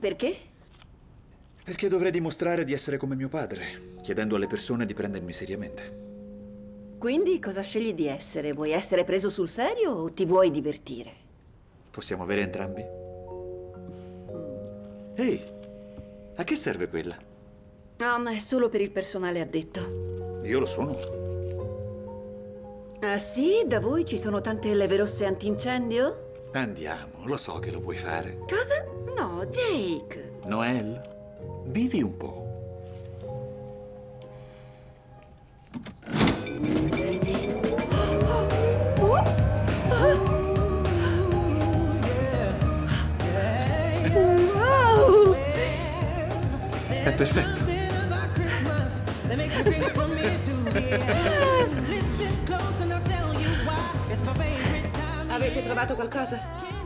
Perché? Perché dovrei dimostrare di essere come mio padre, chiedendo alle persone di prendermi seriamente. Quindi cosa scegli di essere? Vuoi essere preso sul serio o ti vuoi divertire? Possiamo avere entrambi? Ehi, a che serve quella? No, ma è solo per il personale addetto. Io lo sono. Ah sì? Da voi ci sono tante leve rosse antincendio? Andiamo, lo so che lo vuoi fare. Cosa? No, Jake. Noel, vivi un po'. Wow! È perfetto. Avete trovato qualcosa?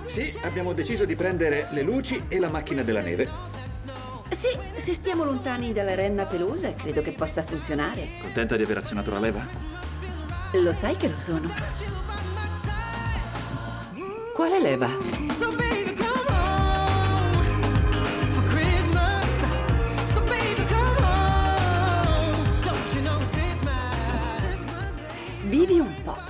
Sì, abbiamo deciso di prendere le luci e la macchina della neve. Sì, se stiamo lontani dalla renna pelosa, credo che possa funzionare. Contenta di aver azionato la leva? Lo sai che lo sono. Quale leva? Vivi un po'.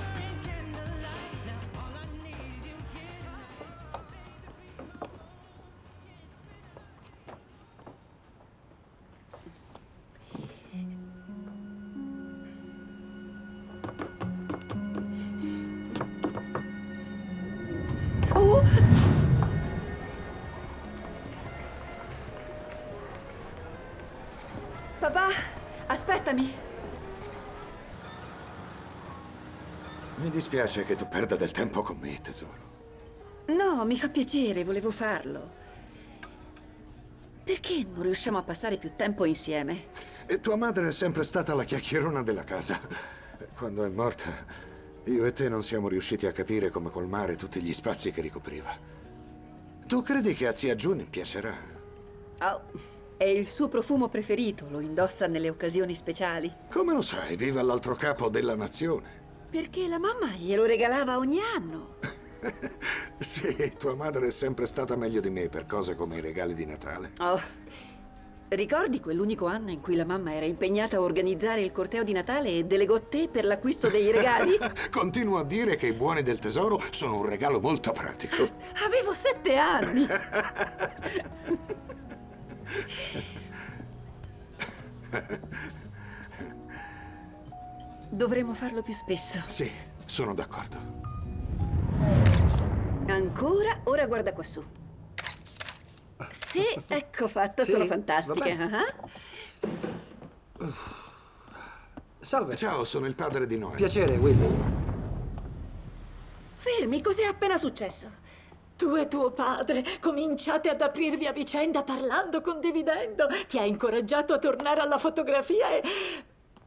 Dispiace che tu perda del tempo con me, tesoro. No, mi fa piacere, volevo farlo. Perché non riusciamo a passare più tempo insieme? E tua madre è sempre stata la chiacchierona della casa. Quando è morta, io e te non siamo riusciti a capire come colmare tutti gli spazi che ricopriva. Tu credi che a zia June piacerà? Oh, è il suo profumo preferito, lo indossa nelle occasioni speciali. Come lo sai, vive all'altro capo della nazione. Perché la mamma glielo regalava ogni anno. Sì, tua madre è sempre stata meglio di me per cose come i regali di Natale. Oh, ricordi quell'unico anno in cui la mamma era impegnata a organizzare il corteo di Natale e delegò te per l'acquisto dei regali? Continuo a dire che i buoni del tesoro sono un regalo molto pratico. Avevo sette anni. Dovremmo farlo più spesso. Sì, sono d'accordo. Ancora? Ora guarda quassù. Sì, ecco fatto, Sì, sono fantastiche. bene. ah. Salve. Ciao, sono il padre di Noel. Piacere, Will. Fermi, cos'è appena successo? Tu e tuo padre cominciate ad aprirvi a vicenda parlando, condividendo. Ti ha incoraggiato a tornare alla fotografia e...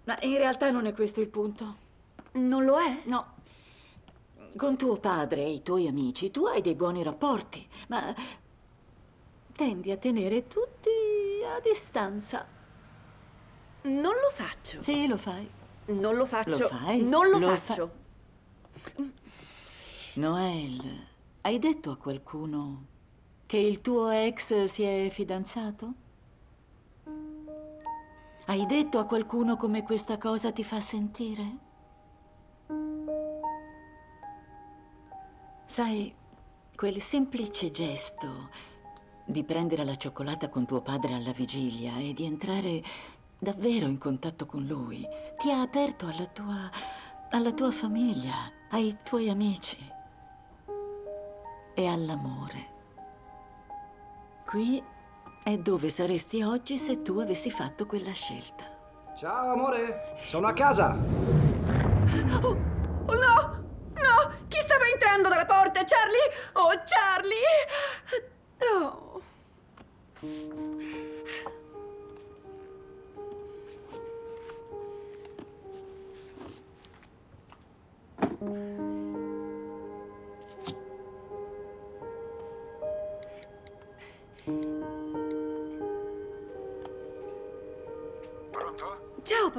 Ma in realtà non è questo il punto. Non lo è? No. Con tuo padre e i tuoi amici tu hai dei buoni rapporti, ma tendi a tenere tutti a distanza. Non lo faccio. Sì, lo fai. Non lo faccio. Lo fai? Non lo, Lo faccio. Noel, hai detto a qualcuno che il tuo ex si è fidanzato? Hai detto a qualcuno come questa cosa ti fa sentire? Sai, quel semplice gesto di prendere la cioccolata con tuo padre alla vigilia e di entrare davvero in contatto con lui ti ha aperto alla tua, alla tua famiglia, ai tuoi amici e all'amore. Qui è dove saresti oggi se tu avessi fatto quella scelta. Ciao, amore. Sono a casa. Oh, oh, no! No! Chi stava entrando dalla porta? Charlie? Oh, Charlie! Oh.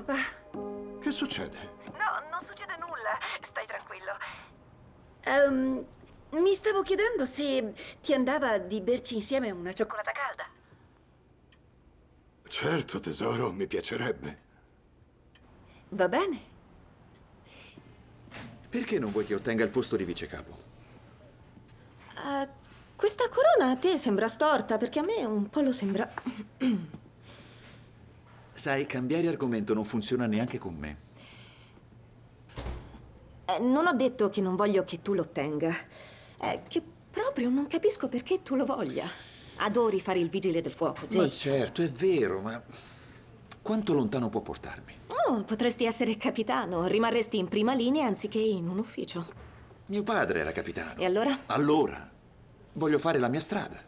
Papà. Che succede? No, non succede nulla. Stai tranquillo. Ehm, mi stavo chiedendo se ti andava di berci insieme una cioccolata calda. Certo, tesoro, mi piacerebbe. Va bene. Perché non vuoi che ottenga il posto di vicecapo? Eh, questa corona a te sembra storta, perché a me un po' lo sembra. Sai, cambiare argomento non funziona neanche con me. Eh, non ho detto che non voglio che tu lo ottenga. È che proprio non capisco perché tu lo voglia. Adori fare il vigile del fuoco, Ma Jake. certo, è vero, ma quanto lontano può portarmi? Oh, potresti essere capitano. Rimarresti in prima linea anziché in un ufficio. Mio padre era capitano. E allora? Allora, voglio fare la mia strada.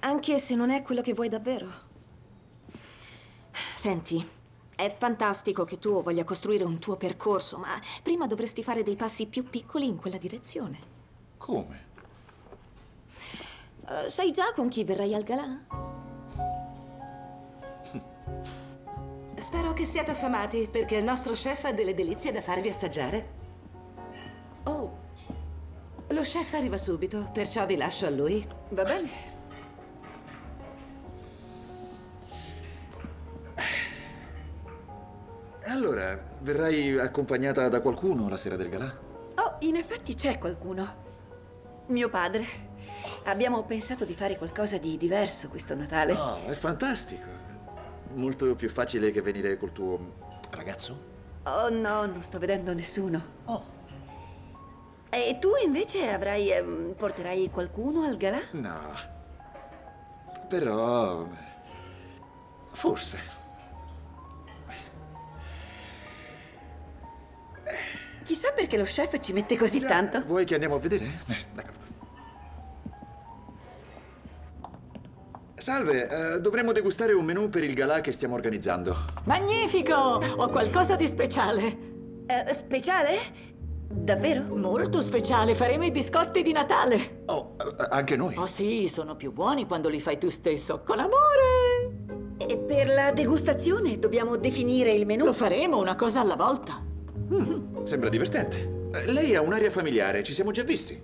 Anche se non è quello che vuoi davvero. Senti, è fantastico che tu voglia costruire un tuo percorso, ma prima dovresti fare dei passi più piccoli in quella direzione. Come? Eh, sai già con chi verrai al galà? Spero che siate affamati, perché il nostro chef ha delle delizie da farvi assaggiare. Oh, lo chef arriva subito, perciò vi lascio a lui. Va bene. Allora, verrai accompagnata da qualcuno la sera del galà? Oh, in effetti c'è qualcuno. Mio padre. Abbiamo pensato di fare qualcosa di diverso questo Natale. No, è fantastico. Molto più facile che venire col tuo ragazzo? Oh no, non sto vedendo nessuno. Oh. E tu invece avrai. ehm, porterai qualcuno al galà? No. Però... Forse. Chissà perché lo chef ci mette così tanto. Vuoi che andiamo a vedere? Eh, d'accordo. Salve, eh, dovremmo degustare un menù per il galà che stiamo organizzando. Magnifico! Ho qualcosa di speciale. Eh, speciale? Davvero? Molto speciale. Faremo i biscotti di Natale. Oh, eh, anche noi. Oh sì, sono più buoni quando li fai tu stesso. Con amore! E per la degustazione dobbiamo definire il menù? Lo faremo una cosa alla volta. Sembra divertente. Eh, lei ha un'aria familiare, ci siamo già visti.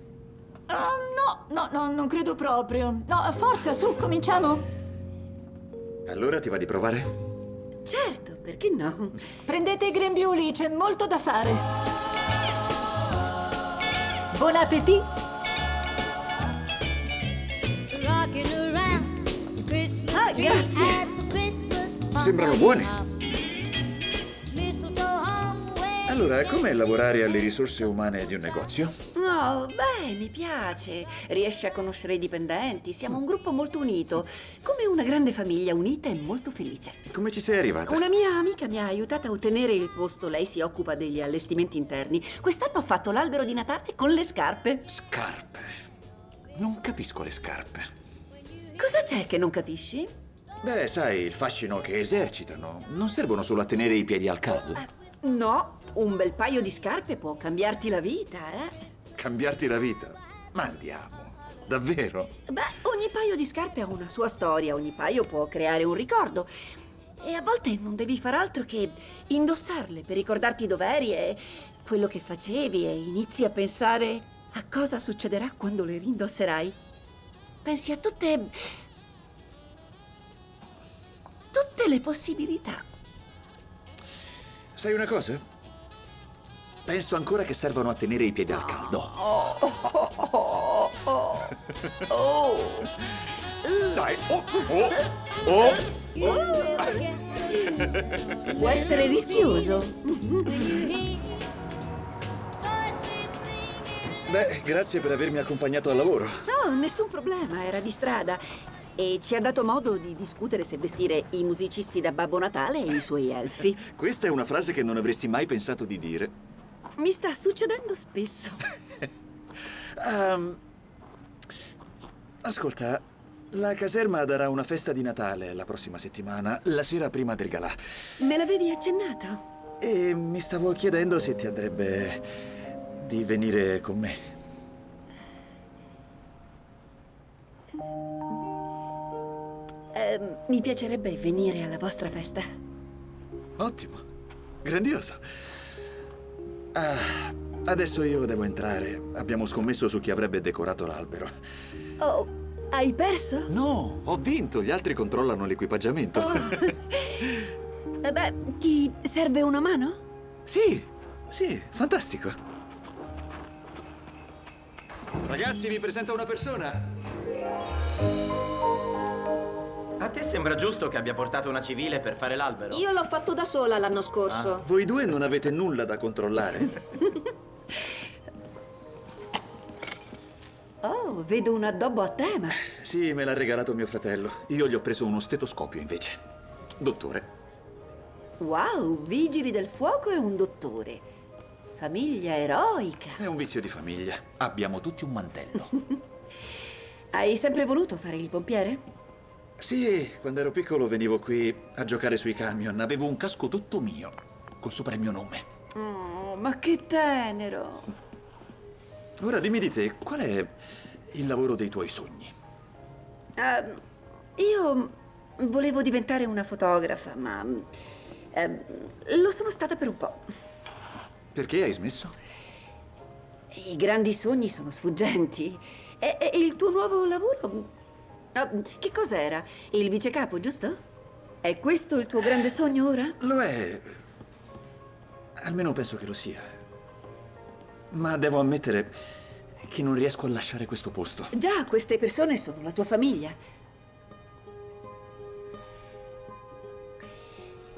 Ah, no, no, no, non credo proprio. No, forza, su, cominciamo. Allora ti va di provare? Certo, perché no? Prendete i grembiuli, c'è molto da fare. Buon appetit! Ah, grazie! Sembrano buoni. Allora, com'è lavorare alle risorse umane di un negozio? No, beh, mi piace. Riesci a conoscere i dipendenti. Siamo un gruppo molto unito. Come una grande famiglia unita e molto felice. Come ci sei arrivata? Una mia amica mi ha aiutata a ottenere il posto. Lei si occupa degli allestimenti interni. Quest'anno ho fatto l'albero di Natale con le scarpe. Scarpe. Non capisco le scarpe. Cosa c'è che non capisci? Beh, sai, il fascino che esercitano non servono solo a tenere i piedi al caldo. No, un bel paio di scarpe può cambiarti la vita, eh? Cambiarti la vita. Ma andiamo. Davvero? Beh, ogni paio di scarpe ha una sua storia, ogni paio può creare un ricordo. E a volte non devi far altro che indossarle per ricordarti dov'eri e quello che facevi e inizi a pensare a cosa succederà quando le rindosserai. Pensi a tutte... tutte le possibilità. Sai una cosa? Penso ancora che servano a tenere i piedi al caldo. Oh, oh, oh, oh, oh. Dai, oh, oh, Può essere rischioso. Beh, grazie per avermi accompagnato al lavoro. No, nessun problema, era di strada. E ci ha dato modo di discutere se vestire i musicisti da Babbo Natale e i suoi elfi. Questa è una frase che non avresti mai pensato di dire. Mi sta succedendo spesso. Ehm, ascolta, la caserma darà una festa di Natale la prossima settimana, la sera prima del galà. Me l'avevi accennato? E mi stavo chiedendo se ti andrebbe di venire con me. Ehm, mi piacerebbe venire alla vostra festa. Ottimo. Grandioso. Ah, adesso io devo entrare. Abbiamo scommesso su chi avrebbe decorato l'albero. Oh, hai perso? No, ho vinto. Gli altri controllano l'equipaggiamento. Eh beh, ti serve una mano? Sì, sì, fantastico. Ragazzi, vi presento una persona. A te sembra giusto che abbia portato una civile per fare l'albero? Io l'ho fatto da sola l'anno scorso. Voi due non avete nulla da controllare? Oh, vedo un addobbo a tema. Sì, me l'ha regalato mio fratello. Io gli ho preso uno stetoscopio invece. Dottore. Wow, vigili del fuoco e un dottore. Famiglia eroica. È un vizio di famiglia. Abbiamo tutti un mantello. Hai sempre voluto fare il pompiere? Sì, quando ero piccolo venivo qui a giocare sui camion. Avevo un casco tutto mio, con sopra il mio nome. Oh, ma che tenero. Ora dimmi di te, qual è il lavoro dei tuoi sogni? Ehm, io volevo diventare una fotografa, ma ehm, lo sono stata per un po'. Perché hai smesso? I grandi sogni sono sfuggenti. E, e il tuo nuovo lavoro? Ah, che cos'era? Il vicecapo, giusto? È questo il tuo grande sogno ora? Lo è. Almeno penso che lo sia. Ma devo ammettere che non riesco a lasciare questo posto. Già, queste persone sono la tua famiglia.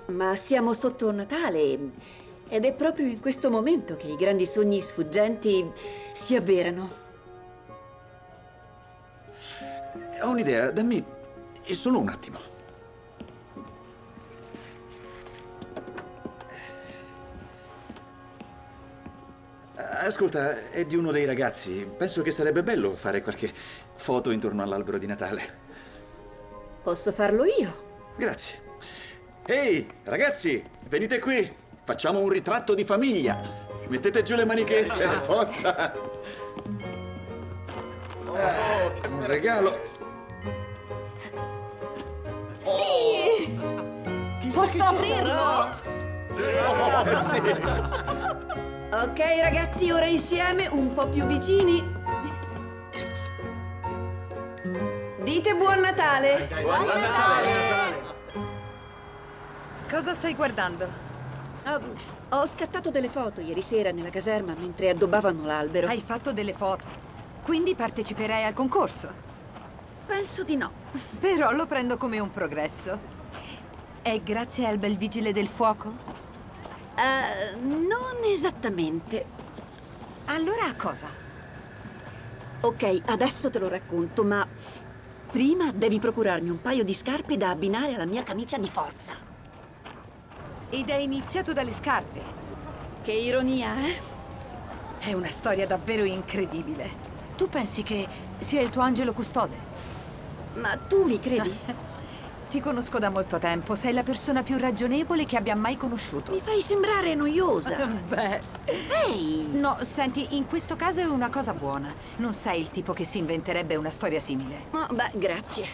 Ma siamo sotto Natale ed è proprio in questo momento che i grandi sogni sfuggenti si avverano. Ho un'idea, dammi solo un attimo. Ascolta, è di uno dei ragazzi. Penso che sarebbe bello fare qualche foto intorno all'albero di Natale. Posso farlo io? Grazie. Ehi, ragazzi, venite qui. Facciamo un ritratto di famiglia. Mettete giù le manichette, forza. Ah, un regalo. Sì! Posso aprirlo? Ok, ragazzi, ora insieme, un po' più vicini. Dite buon Natale! Buon Natale! Cosa stai guardando? Ah, ho scattato delle foto ieri sera nella caserma mentre addobbavano l'albero. Hai fatto delle foto. Quindi parteciperai al concorso. Penso di no. Però lo prendo come un progresso. È grazie al bel vigile del fuoco? Eh, non esattamente. Allora a cosa? Ok, adesso te lo racconto, ma prima devi procurarmi un paio di scarpe da abbinare alla mia camicia di forza. Ed è iniziato dalle scarpe. Che ironia, eh? È una storia davvero incredibile. Tu pensi che sia il tuo angelo custode? Ma tu mi credi? Ti conosco da molto tempo, sei la persona più ragionevole che abbia mai conosciuto. Mi fai sembrare noiosa. Beh. Ehi! No, senti, in questo caso è una cosa buona. Non sei il tipo che si inventerebbe una storia simile. Oh, beh, grazie.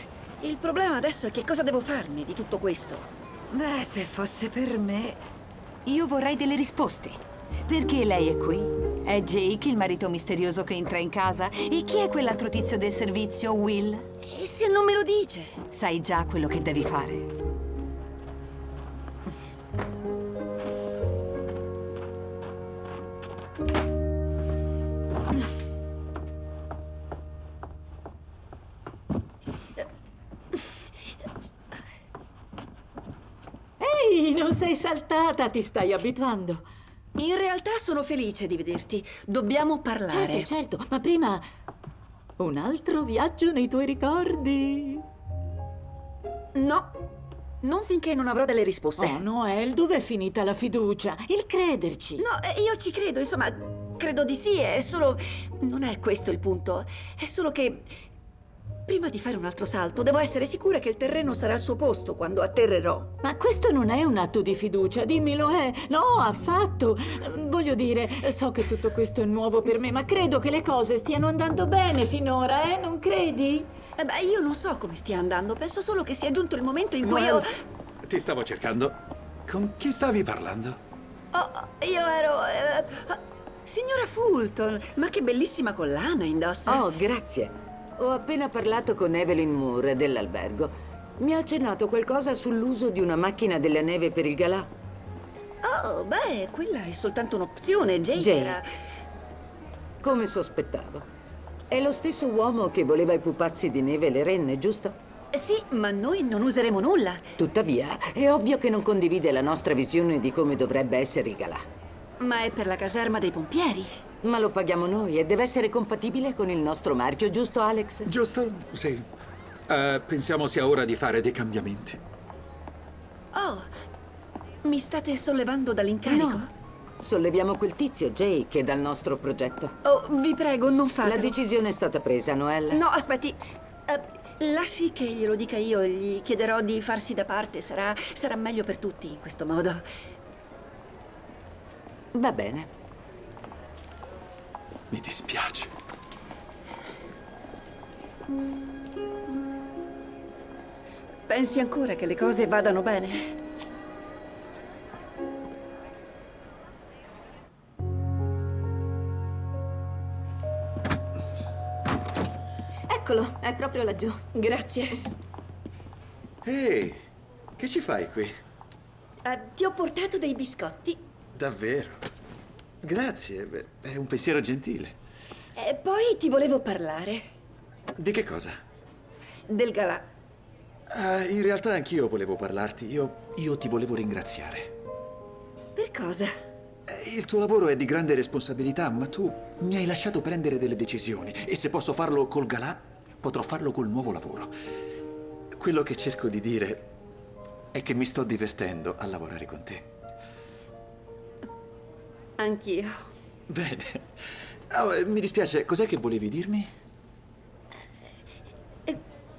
Il problema adesso è che cosa devo farne di tutto questo. Beh, se fosse per me, io vorrei delle risposte. Perché lei è qui? È Jake, il marito misterioso che entra in casa? E chi è quell'altro tizio del servizio, Will? E se non me lo dice? Sai già quello che devi fare. Ehi, non sei saltata, ti stai abituando. In realtà sono felice di vederti. Dobbiamo parlare. Certo, certo, ma prima un altro viaggio nei tuoi ricordi. No, non finché non avrò delle risposte. Oh, Noel, dov'è finita la fiducia? Il crederci. No, eh, io ci credo, insomma, credo di sì, è solo... Non è questo il punto, è solo che... Prima di fare un altro salto, devo essere sicura che il terreno sarà al suo posto quando atterrerò. Ma questo non è un atto di fiducia, dimmelo è. No, affatto. Voglio dire, so che tutto questo è nuovo per me, ma credo che le cose stiano andando bene finora, eh? Non credi? Eh beh, io non so come stia andando, penso solo che sia giunto il momento in cui io... Ti stavo cercando. Con chi stavi parlando? Oh, io ero... eh, signora Fulton, ma che bellissima collana indossa. Oh, grazie. Ho appena parlato con Evelyn Moore dell'albergo. Mi ha accennato qualcosa sull'uso di una macchina della neve per il galà. Oh, beh, quella è soltanto un'opzione. Jake, Jake. era... Come sospettavo. È lo stesso uomo che voleva i pupazzi di neve e le renne, giusto? Eh, Sì, ma noi non useremo nulla. Tuttavia, è ovvio che non condivide la nostra visione di come dovrebbe essere il galà. Ma è per la caserma dei pompieri. Ma lo paghiamo noi e deve essere compatibile con il nostro marchio, giusto Alex? Giusto? Sì. Eh, pensiamo sia ora di fare dei cambiamenti. Oh, mi state sollevando dall'incarico? No. Solleviamo quel tizio, Jake, dal nostro progetto. Oh, vi prego, non fatelo. La decisione è stata presa, Noel. No, aspetti. Eh, lasci che glielo dica io. Gli chiederò di farsi da parte. Sarà, sarà meglio per tutti in questo modo. Va bene. Mi dispiace. Pensi ancora che le cose vadano bene? Eccolo, è proprio laggiù. Grazie. Ehi, che ci fai qui? Eh, ti ho portato dei biscotti. Davvero? Grazie, beh, è un pensiero gentile. E poi ti volevo parlare Di che cosa? del galà. Ah, in realtà anch'io volevo parlarti. Io, io ti volevo ringraziare. Per cosa? Eh, Il tuo lavoro è di grande responsabilità, ma tu mi hai lasciato prendere delle decisioni. E se posso farlo col galà, potrò farlo col nuovo lavoro. Quello che cerco di dire è che mi sto divertendo a lavorare con te. Anch'io. Bene. Oh, eh, mi dispiace, cos'è che volevi dirmi?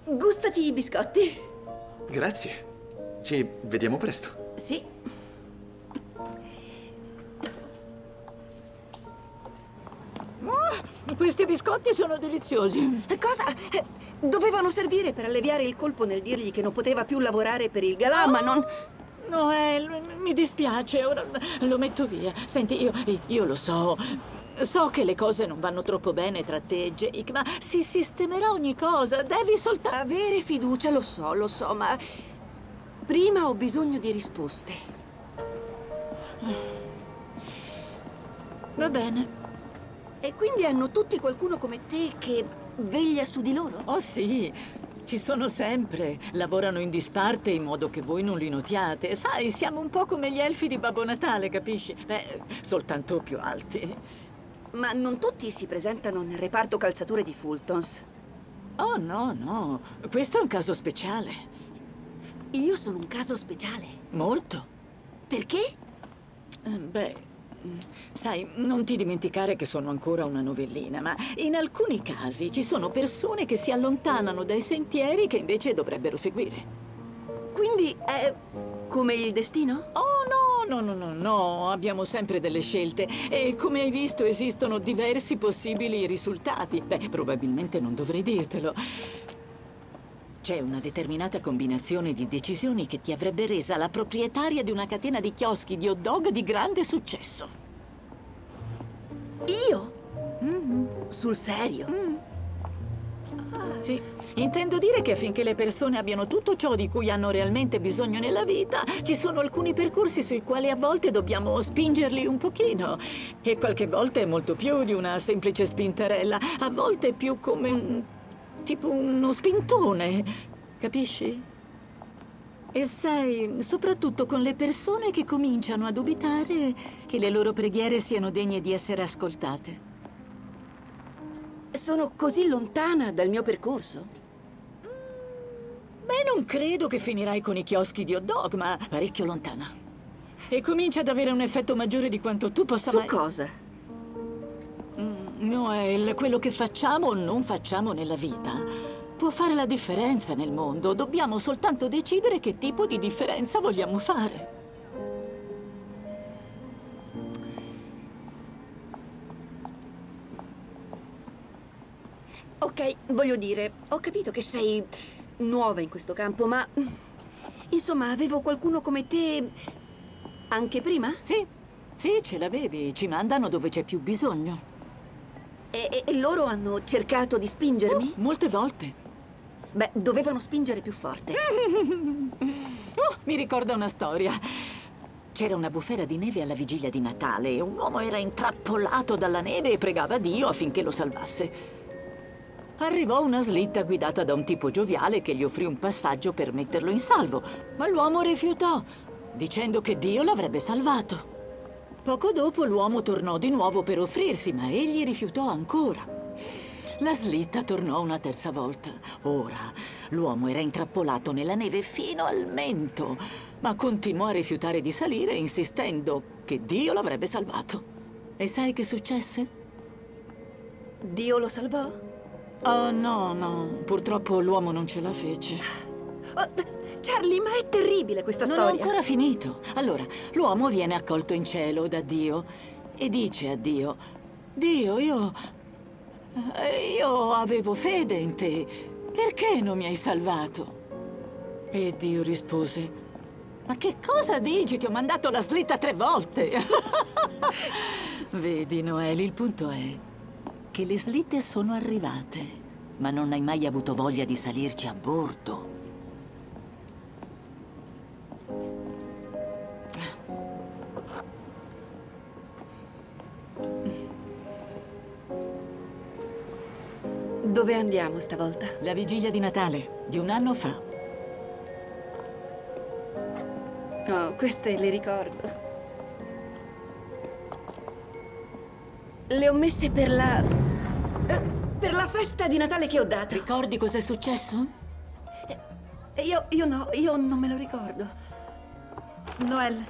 Gustati i biscotti. Grazie. Ci vediamo presto. Sì. Questi biscotti sono deliziosi. Cosa? Eh, Dovevano servire per alleviare il colpo nel dirgli che non poteva più lavorare per il galà, ma non... Noel, mi dispiace, ora lo metto via. Senti, io, io lo so. So che le cose non vanno troppo bene tra te e Jake, ma si sistemerà ogni cosa. Devi soltanto... Avere fiducia, lo so, lo so, ma... Prima ho bisogno di risposte. Va bene. E quindi hanno tutti qualcuno come te che veglia su di loro? Oh sì, ci sono sempre. Lavorano in disparte in modo che voi non li notiate. Sai, siamo un po' come gli elfi di Babbo Natale, capisci? Beh, soltanto più alti. Ma non tutti si presentano nel reparto calzature di Fultons. Oh no, no. Questo è un caso speciale. Io sono un caso speciale. Molto. Perché? Eh, Beh, sai, non ti dimenticare che sono ancora una novellina, ma in alcuni casi ci sono persone che si allontanano dai sentieri che invece dovrebbero seguire. Quindi è come il destino? Oh no, no, no, no, no, abbiamo sempre delle scelte e come hai visto esistono diversi possibili risultati. Beh, probabilmente non dovrei dirtelo. C'è una determinata combinazione di decisioni che ti avrebbe resa la proprietaria di una catena di chioschi di hot dog di grande successo. Io? Sul serio? Sì. Intendo dire che affinché le persone abbiano tutto ciò di cui hanno realmente bisogno nella vita, ci sono alcuni percorsi sui quali a volte dobbiamo spingerli un pochino. E qualche volta è molto più di una semplice spintarella, a volte è più come un... tipo uno spintone. Capisci? E sai, soprattutto con le persone che cominciano a dubitare che le loro preghiere siano degne di essere ascoltate. Sono così lontana dal mio percorso. Beh, non credo che finirai con i chioschi di hot dog, ma parecchio lontana. E comincia ad avere un effetto maggiore di quanto tu possa Su mai... cosa? Noel, quello che facciamo o non facciamo nella vita può fare la differenza nel mondo. Dobbiamo soltanto decidere che tipo di differenza vogliamo fare. Ok, voglio dire, ho capito che sei nuova in questo campo, ma... Insomma, avevo qualcuno come te Anche prima? Sì, sì, ce l'avevi. Ci mandano dove c'è più bisogno. E, e- loro hanno cercato di spingermi? molte volte. Beh, dovevano spingere più forte. Oh, mi ricorda una storia. C'era una bufera di neve alla vigilia di Natale e un uomo era intrappolato dalla neve e pregava Dio affinché lo salvasse. Arrivò una slitta guidata da un tipo gioviale che gli offrì un passaggio per metterlo in salvo, ma l'uomo rifiutò, dicendo che Dio l'avrebbe salvato. Poco dopo l'uomo tornò di nuovo per offrirsi, ma egli rifiutò ancora. La slitta tornò una terza volta. Ora l'uomo era intrappolato nella neve fino al mento, ma continuò a rifiutare di salire, insistendo che Dio l'avrebbe salvato. E sai che successe? Dio lo salvò? Oh no, no, purtroppo l'uomo non ce la fece. Oh, Charlie, ma è terribile questa Non storia. ho ancora finito. Allora, l'uomo viene accolto in cielo da Dio e dice a Dio, Dio, io... eh, io avevo fede in te. Perché non mi hai salvato? E Dio rispose, ma che cosa dici? Ti ho mandato la slitta tre volte. Vedi, Noel, il punto è che le slitte sono arrivate, ma non hai mai avuto voglia di salirci a bordo. Dove andiamo stavolta? La vigilia di Natale, di un anno fa. Oh, queste le ricordo. Le ho messe per la... eh, per la festa di Natale che ho dato. Ricordi cos'è successo? E Io, io no, io non me lo ricordo. Noel,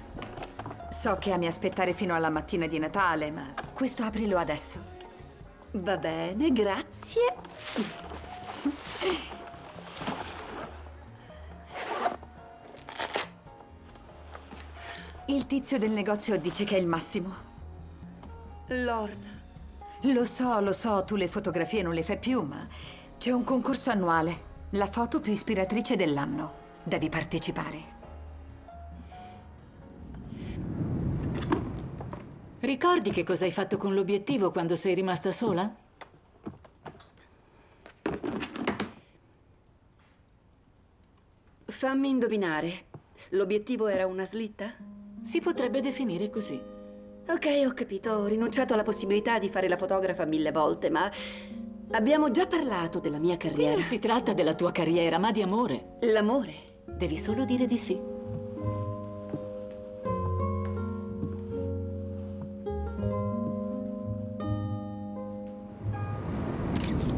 so che ami aspettare fino alla mattina di Natale, ma questo aprilo adesso. Va bene, grazie. Il tizio del negozio dice che è il massimo. Lorna. Lo so, lo so, tu le fotografie non le fai più, ma c'è un concorso annuale. La foto più ispiratrice dell'anno. Devi partecipare. Ricordi che cosa hai fatto con l'obiettivo quando sei rimasta sola? Fammi indovinare. L'obiettivo era una slitta? Si potrebbe definire così. Ok, ho capito. Ho rinunciato alla possibilità di fare la fotografa mille volte, ma abbiamo già parlato della mia Qui carriera. non si tratta della tua carriera, ma di amore. L'amore. Devi solo dire di sì.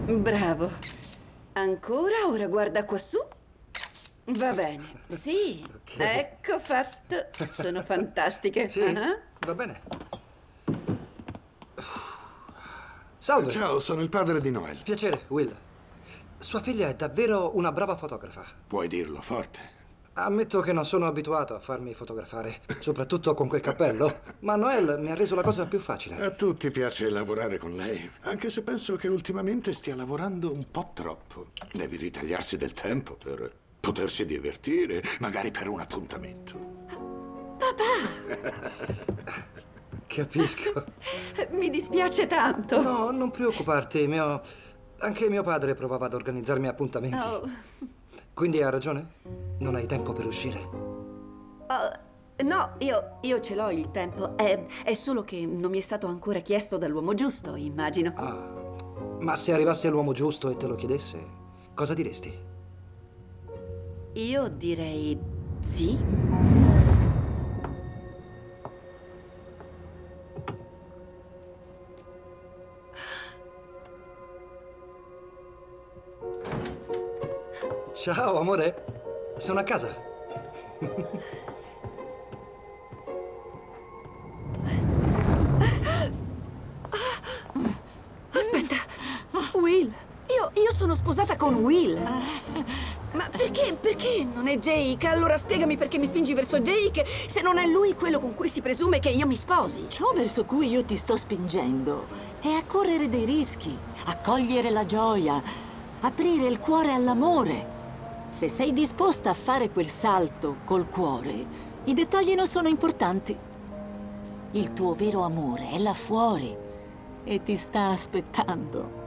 Bravo. Ancora? Ora guarda qua su. Va bene. Sì. Ecco fatto. Sono fantastiche. Sì, Ah. va bene. Salve. Ciao, sono il padre di Noel. Piacere, Will. Sua figlia è davvero una brava fotografa. Puoi dirlo forte. Ammetto che non sono abituato a farmi fotografare, soprattutto con quel cappello, ma Noel mi ha reso la cosa più facile. A tutti piace lavorare con lei, anche se penso che ultimamente stia lavorando un po' troppo. Devi ritagliarsi del tempo per potersi divertire, magari per un appuntamento. Capisco. Mi dispiace tanto. No, non preoccuparti, mio... Anche mio padre provava ad organizzarmi appuntamenti. Oh. Quindi ha ragione? Non hai tempo per uscire? Oh, no, io, io ce l'ho il tempo. È, è solo che non mi è stato ancora chiesto dall'uomo giusto, immagino. Ah, ma se arrivasse l'uomo giusto e te lo chiedesse, cosa diresti? Io direi sì. Ciao, amore. Sono a casa. Aspetta, Will. Io, io sono sposata con Will. Ma perché, perché non è Jake? Allora spiegami perché mi spingi verso Jake se non è lui quello con cui si presume che io mi sposi. Ciò verso cui io ti sto spingendo è a correre dei rischi, a cogliere la gioia, aprire il cuore all'amore. Se sei disposta a fare quel salto col cuore, I dettagli non sono importanti. Il tuo vero amore è là fuori e ti sta aspettando.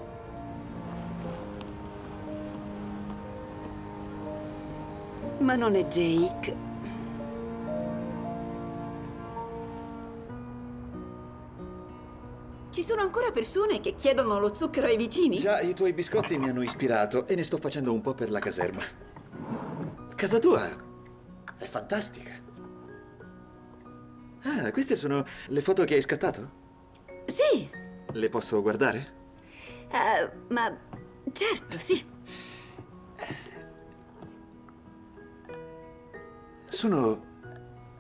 Ma non è Jake. Ci sono ancora persone che chiedono lo zucchero ai vicini? Già, i tuoi biscotti mi hanno ispirato e ne sto facendo un po' per la caserma. Casa tua è fantastica. Ah, queste sono le foto che hai scattato? Sì, Le posso guardare? eh, ma certo, sì. Sono...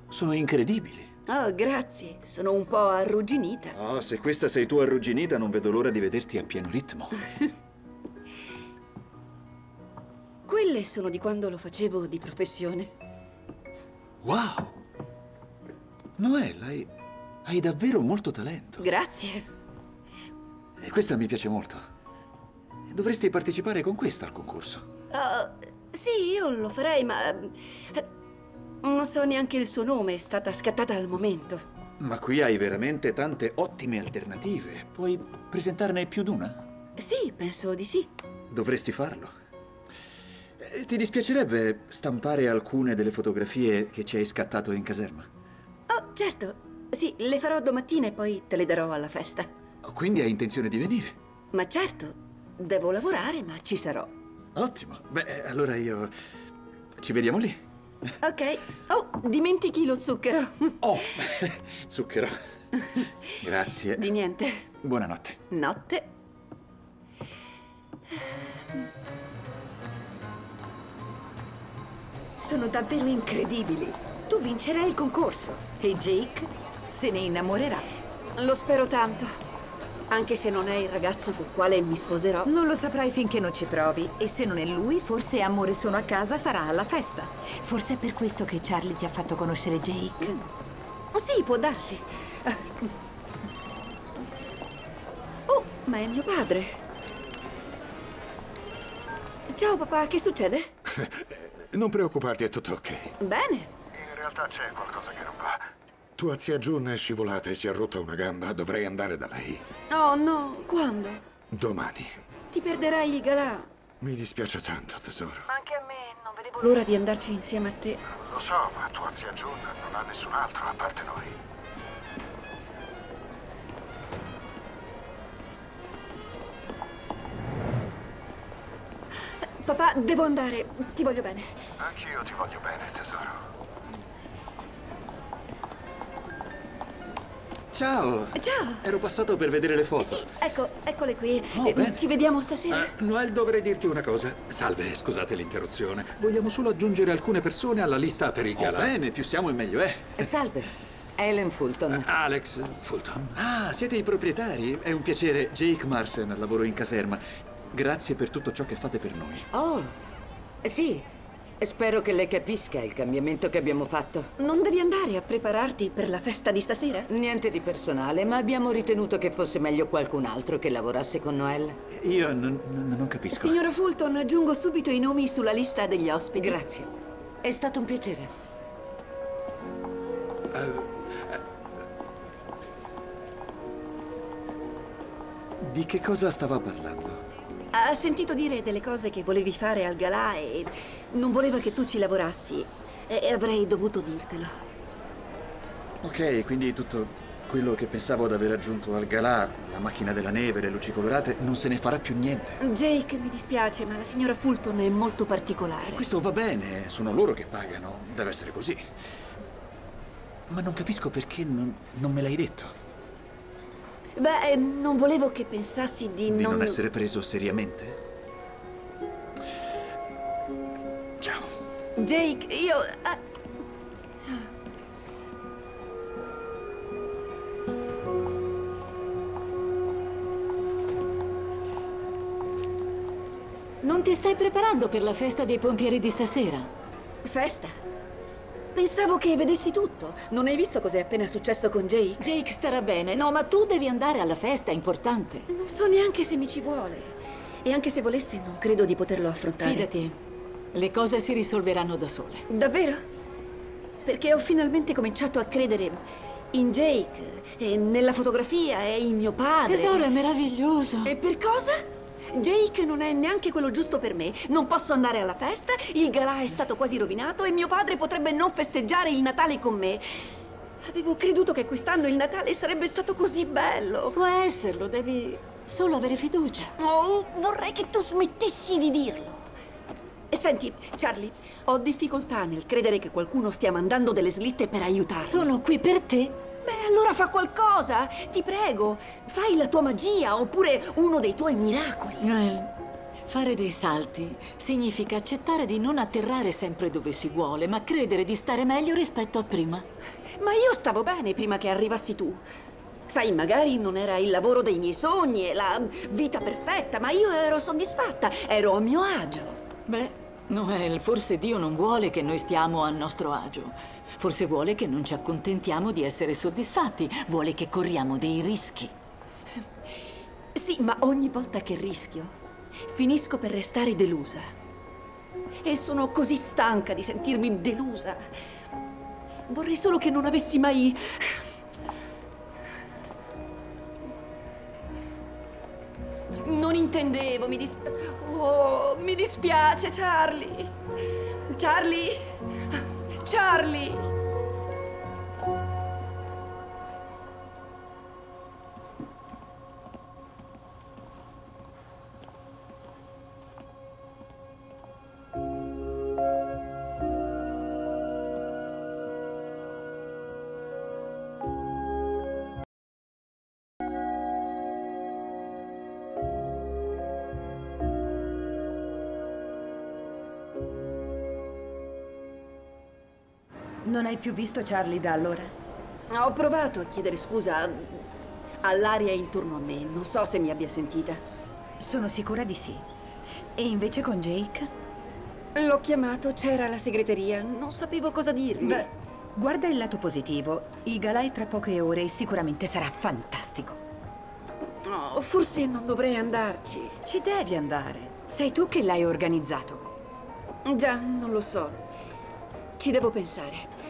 sono incredibili. Oh, grazie. Sono un po' arrugginita. Oh, se questa sei tu arrugginita, non vedo l'ora di vederti a pieno ritmo. Quelle sono di quando lo facevo di professione. Wow! Noelle, hai, hai davvero molto talento. Grazie. E questa mi piace molto. Dovresti partecipare con questa al concorso. Oh, sì, io lo farei, ma... eh, Non so neanche il suo nome, è stata scattata al momento. Ma qui hai veramente tante ottime alternative. Puoi presentarne più d'una? Sì, penso di sì. Dovresti farlo. Eh, Ti dispiacerebbe stampare alcune delle fotografie che ci hai scattato in caserma? Oh, certo. Sì, le farò domattina e poi te le darò alla festa. Quindi hai intenzione di venire? Ma certo, devo lavorare, ma ci sarò. Ottimo. Beh, allora io... Ci vediamo lì. Ok. Oh, dimentichi lo zucchero. Oh, zucchero. Grazie. Di niente. Buonanotte. Notte. Sono davvero incredibili. Tu vincerai il concorso e Jake se ne innamorerà. Lo spero tanto. Anche se non è il ragazzo col quale mi sposerò. Non lo saprai finché non ci provi. E se non è lui, forse Amore sono a casa sarà alla festa. Forse è per questo che Charlie ti ha fatto conoscere Jake. Oh sì, può darsi. Eh. Oh, ma è mio padre. Ciao papà, che succede? Non preoccuparti, è tutto ok. Bene. In realtà c'è qualcosa che non va. Tua zia June è scivolata e si è rotta una gamba. Dovrei andare da lei. Oh no, quando? Domani. Ti perderai il galà. Mi dispiace tanto, tesoro. Anche a me, non vedevo l'ora di andarci insieme a te. Lo so, ma tua zia June non ha nessun altro a parte noi. Papà, devo andare. Ti voglio bene. Anch'io ti voglio bene, tesoro. Ciao. Ciao. Ero passato per vedere le foto. Sì, ecco, eccole qui. Oh, Eh, bene. Ci vediamo stasera. Eh, Noel, dovrei dirti una cosa. Salve, scusate l'interruzione. Vogliamo solo aggiungere alcune persone alla lista per il Oh, gala. bene, più siamo e meglio è. Salve, Ellen Fulton. Alex Fulton. Ah, siete i proprietari? È un piacere. Jake Marsen, lavoro in caserma. Grazie per tutto ciò che fate per noi. Oh, sì. Spero che lei capisca il cambiamento che abbiamo fatto. Non devi andare a prepararti per la festa di stasera? Niente di personale, ma abbiamo ritenuto che fosse meglio qualcun altro che lavorasse con Noel. Io non, non- non capisco. Signora Fulton, aggiungo subito i nomi sulla lista degli ospiti. Grazie. È stato un piacere. Di che cosa stava parlando? Ha sentito dire delle cose che volevi fare al galà e non voleva che tu ci lavorassi. E avrei dovuto dirtelo. Ok, quindi tutto quello che pensavo di aver aggiunto al galà, la macchina della neve, le luci colorate, non se ne farà più niente. Jake, mi dispiace, ma la signora Fulton è molto particolare. Questo va bene, sono loro che pagano, deve essere così. Ma non capisco perché non, non me l'hai detto. Beh, non volevo che pensassi di, Di non essere preso seriamente? Ciao. Jake, io... ah, Non ti stai preparando per la festa dei pompieri di stasera? Festa? Pensavo che vedessi tutto. Non hai visto cos'è appena successo con Jake? Jake starà bene. No, ma tu devi andare alla festa, è importante. Non so neanche se mi ci vuole. E anche se volesse, non credo di poterlo affrontare. Fidati, le cose si risolveranno da sole. Davvero? Perché ho finalmente cominciato a credere in Jake, e nella fotografia, e in mio padre. Tesoro, è meraviglioso. E per cosa? Jake non è neanche quello giusto per me. Non posso andare alla festa, il galà è stato quasi rovinato e mio padre potrebbe non festeggiare il Natale con me. Avevo creduto che quest'anno il Natale sarebbe stato così bello. Può esserlo, devi solo avere fiducia. Oh, vorrei che tu smettessi di dirlo. E senti, Charlie, ho difficoltà nel credere che qualcuno stia mandando delle slitte per aiutarmi. Sono qui per te. Beh, allora fa qualcosa, ti prego. Fai la tua magia oppure uno dei tuoi miracoli. Noel, fare dei salti significa accettare di non atterrare sempre dove si vuole, ma credere di stare meglio rispetto a prima. Ma io stavo bene prima che arrivassi tu. Sai, magari non era il lavoro dei miei sogni e la vita perfetta, ma io ero soddisfatta, ero a mio agio. Beh, Noel, forse Dio non vuole che noi stiamo a nostro agio. Forse vuole che non ci accontentiamo di essere soddisfatti. Vuole che corriamo dei rischi. Sì, ma ogni volta che rischio, finisco per restare delusa. E sono così stanca di sentirmi delusa. Vorrei solo che non avessi mai... Non intendevo, mi dis... Oh, mi dispiace, Charlie. Charlie? Charlie! Non hai più visto Charlie da allora? Ho provato a chiedere scusa all'aria intorno a me. Non so se mi abbia sentita. Sono sicura di sì. E invece con Jake? L'ho chiamato, c'era la segreteria. Non sapevo cosa dirgli. Beh, guarda il lato positivo. Il galà è tra poche ore e sicuramente sarà fantastico. Oh, forse non dovrei andarci. Ci devi andare. Sei tu che l'hai organizzato. Già, non lo so. Ci devo pensare.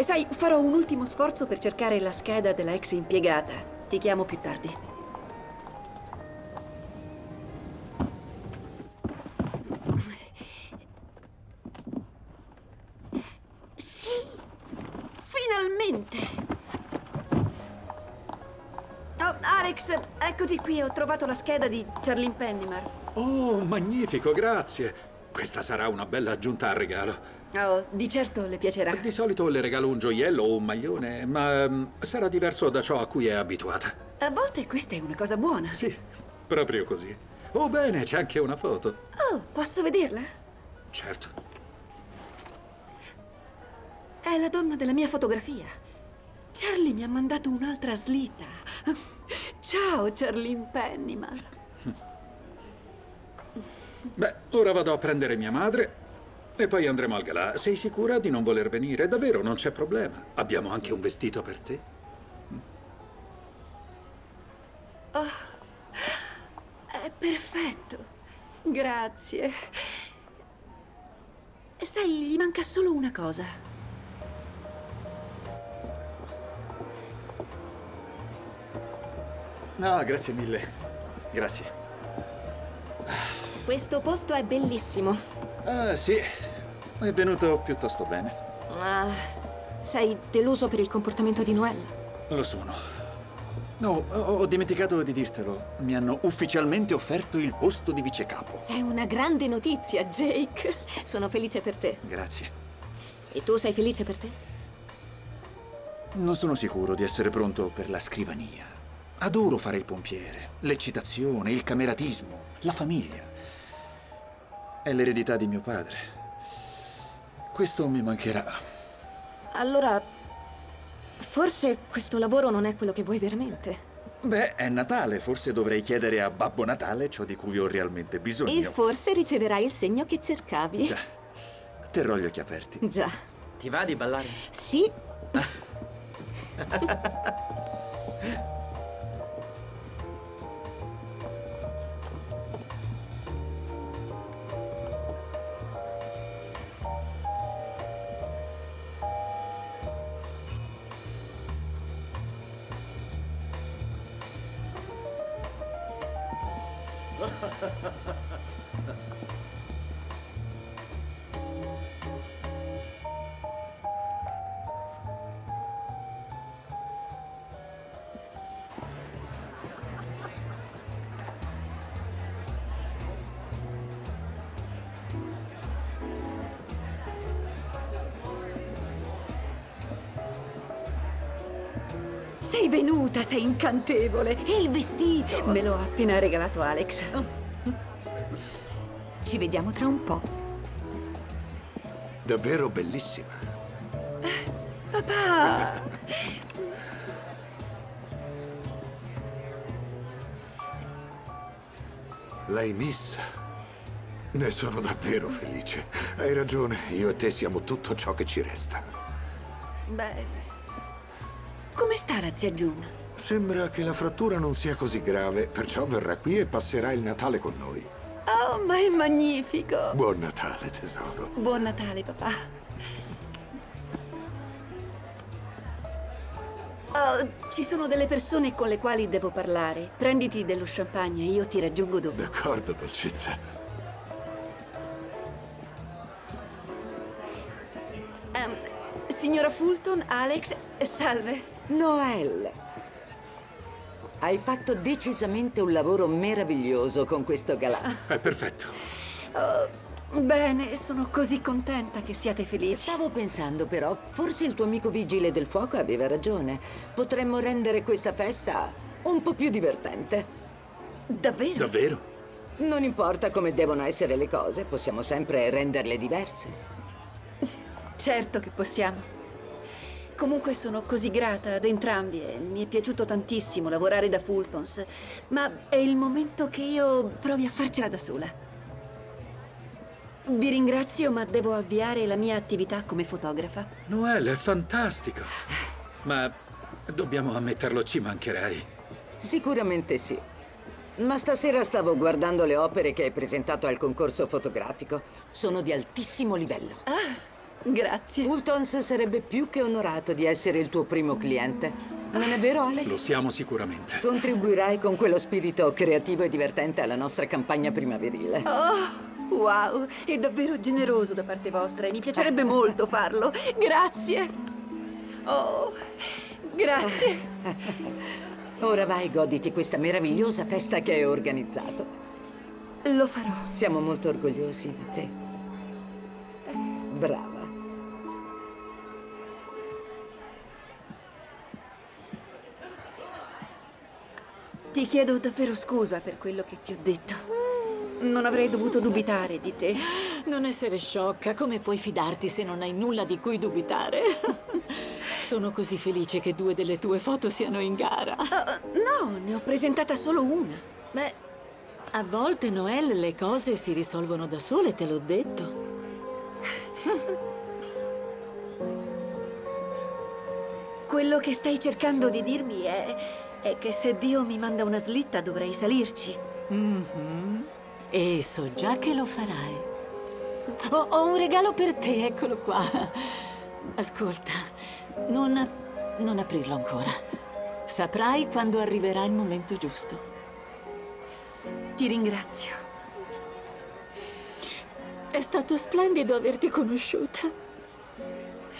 E sai, farò un ultimo sforzo per cercare la scheda della ex impiegata. Ti chiamo più tardi. Sì! Finalmente! Oh, Alex, eccoti qui. Ho trovato la scheda di Charlene Pennymar. Oh, magnifico, grazie. Questa sarà una bella aggiunta al regalo. Oh, di certo le piacerà. Di solito le regalo un gioiello o un maglione, ma mm, sarà diverso da ciò a cui è abituata. A volte questa è una cosa buona. Sì, proprio così. Oh, bene, c'è anche una foto. Oh, posso vederla? Certo. È la donna della mia fotografia. Charlie mi ha mandato un'altra slitta. Ciao, Charlene Pennymar. Beh, ora vado a prendere mia madre e poi andremo al galà. Sei sicura di non voler venire? Davvero, non c'è problema. Abbiamo anche un vestito per te. Oh, è perfetto. Grazie. Sai, gli manca solo una cosa. No, grazie mille. Grazie. Questo posto è bellissimo. Ah, sì. È venuto piuttosto bene. Ah, sei deluso per il comportamento di Noel? Lo sono. No, ho dimenticato di dirtelo. Mi hanno ufficialmente offerto il posto di vicecapo. È una grande notizia, Jake. Sono felice per te. Grazie. E tu sei felice per te? Non sono sicuro di essere pronto per la scrivania. Adoro fare il pompiere, l'eccitazione, il cameratismo, la famiglia. È l'eredità di mio padre. Questo mi mancherà. Allora, forse questo lavoro non è quello che vuoi veramente. Beh, è Natale, forse dovrei chiedere a Babbo Natale ciò di cui ho realmente bisogno. E forse riceverai il segno che cercavi. Già. Terrò gli occhi aperti. Già. Ti va di ballare? Sì. sei incantevole. E il vestito? Me lo ha appena regalato Alex. Ci vediamo tra un po'. Davvero bellissima. Papà! L'hai messa. Ne sono davvero felice. Hai ragione, io e te siamo tutto ciò che ci resta. Beh... Come sta la zia June? Sembra che la frattura non sia così grave, perciò verrà qui e passerà il Natale con noi. Oh, ma è magnifico! Buon Natale, tesoro. Buon Natale, papà. Oh, ci sono delle persone con le quali devo parlare. Prenditi dello champagne e io ti raggiungo dopo. D'accordo, dolcezza. Ehm, signora Fulton, Alex, salve. Noel, hai fatto decisamente un lavoro meraviglioso con questo galà. È perfetto. Oh, bene, sono così contenta che siate felici. Stavo pensando però, forse il tuo amico vigile del fuoco aveva ragione. Potremmo rendere questa festa un po' più divertente. Davvero? Davvero? Non importa come devono essere le cose, possiamo sempre renderle diverse. Certo che possiamo. Comunque sono così grata ad entrambi e mi è piaciuto tantissimo lavorare da Fultons, ma è il momento che io provi a farcela da sola. Vi ringrazio, ma devo avviare la mia attività come fotografa. Noel, è fantastico. Ma dobbiamo ammetterlo, ci mancherei. Sicuramente sì. Ma stasera stavo guardando le opere che hai presentato al concorso fotografico. Sono di altissimo livello. Ah, grazie. Fultons sarebbe più che onorato di essere il tuo primo cliente. Non è vero, Alex? Lo siamo sicuramente. Contribuirai con quello spirito creativo e divertente alla nostra campagna primaverile. Oh, wow, è davvero generoso da parte vostra e mi piacerebbe molto farlo. Grazie. Oh, grazie. Ora vai, goditi questa meravigliosa festa che hai organizzato. Lo farò. Siamo molto orgogliosi di te. Brava. Ti chiedo davvero scusa per quello che ti ho detto. Non avrei dovuto dubitare di te. Non essere sciocca, come puoi fidarti se non hai nulla di cui dubitare? Sono così felice che due delle tue foto siano in gara. Uh, no, ne ho presentata solo una. Beh, a volte, Noel, le cose si risolvono da sole, te l'ho detto. Quello che stai cercando di dirmi è, è che se Dio mi manda una slitta dovrei salirci. Mhm. E so già che lo farai. Ho, ho un regalo per te, eccolo qua. Ascolta, non, non aprirlo ancora. Saprai quando arriverà il momento giusto. Ti ringrazio. È stato splendido averti conosciuta.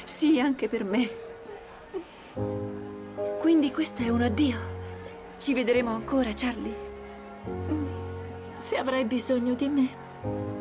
Sì, anche per me. Quindi questo è un addio. Ci vedremo ancora, Charlie. Se avrai bisogno di me.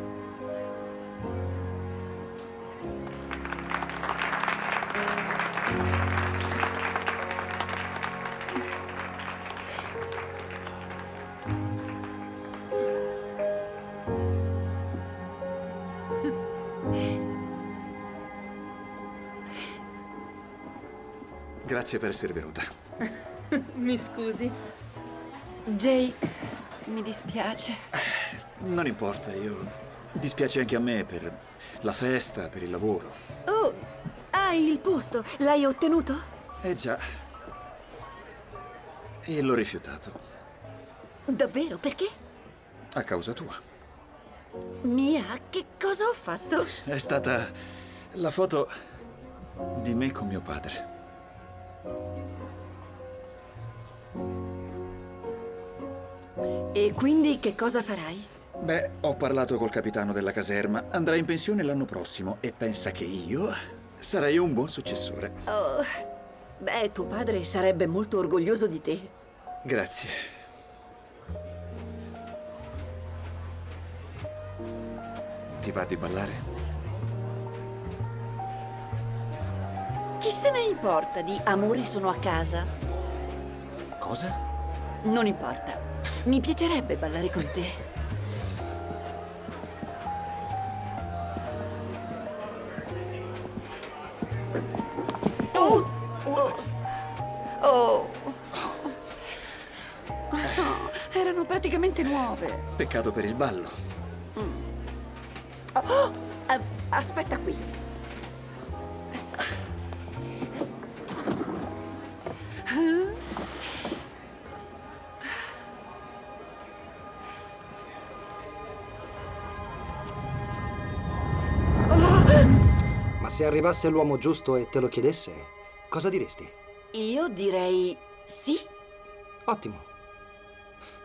Grazie per essere venuta. Mi scusi. Jake, mi dispiace. Non importa, io... Dispiace anche a me per la festa, per il lavoro. Oh, hai il posto. L'hai ottenuto? Eh già. E l'ho rifiutato. Davvero? Perché? A causa tua. Mia, che cosa ho fatto? È stata la foto di me con mio padre. E quindi che cosa farai? Beh, ho parlato col capitano della caserma. Andrà in pensione l'anno prossimo e pensa che io sarei un buon successore. Oh, beh, tuo padre sarebbe molto orgoglioso di te. Grazie. Ti va di ballare? Chi se ne importa di amore sono a casa? Cosa? Non importa. Mi piacerebbe ballare con te. Oh. Oh, erano praticamente nuove. Peccato per il ballo. Oh, oh, eh, aspetta qui. Se arrivasse l'uomo giusto e te lo chiedesse, cosa diresti? Io direi sì. Ottimo.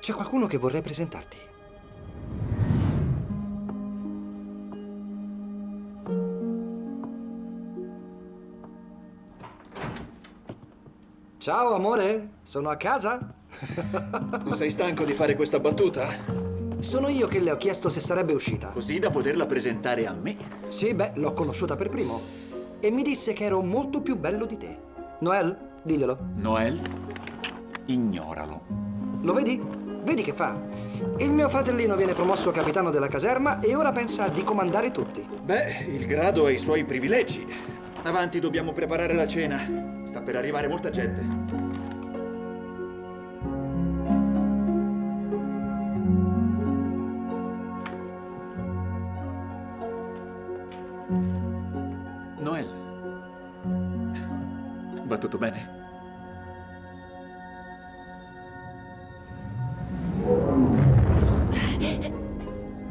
C'è qualcuno che vorrei presentarti. Ciao amore, sono a casa? Non sei stanco di fare questa battuta? Sono io che le ho chiesto se sarebbe uscita. Così da poterla presentare a me. Sì, beh, l'ho conosciuta per primo. E mi disse che ero molto più bello di te. Noel, diglielo. Noel? Ignoralo. Lo vedi? Vedi che fa? Il mio fratellino viene promosso capitano della caserma e ora pensa di comandare tutti. Beh, il grado ha i suoi privilegi. Avanti, dobbiamo preparare la cena. Sta per arrivare molta gente. Bene?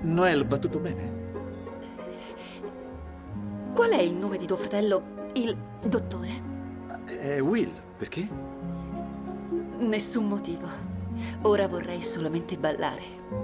Noel, va tutto bene? Qual è il nome di tuo fratello, il dottore? È Will, perché? Nessun motivo. Ora vorrei solamente ballare.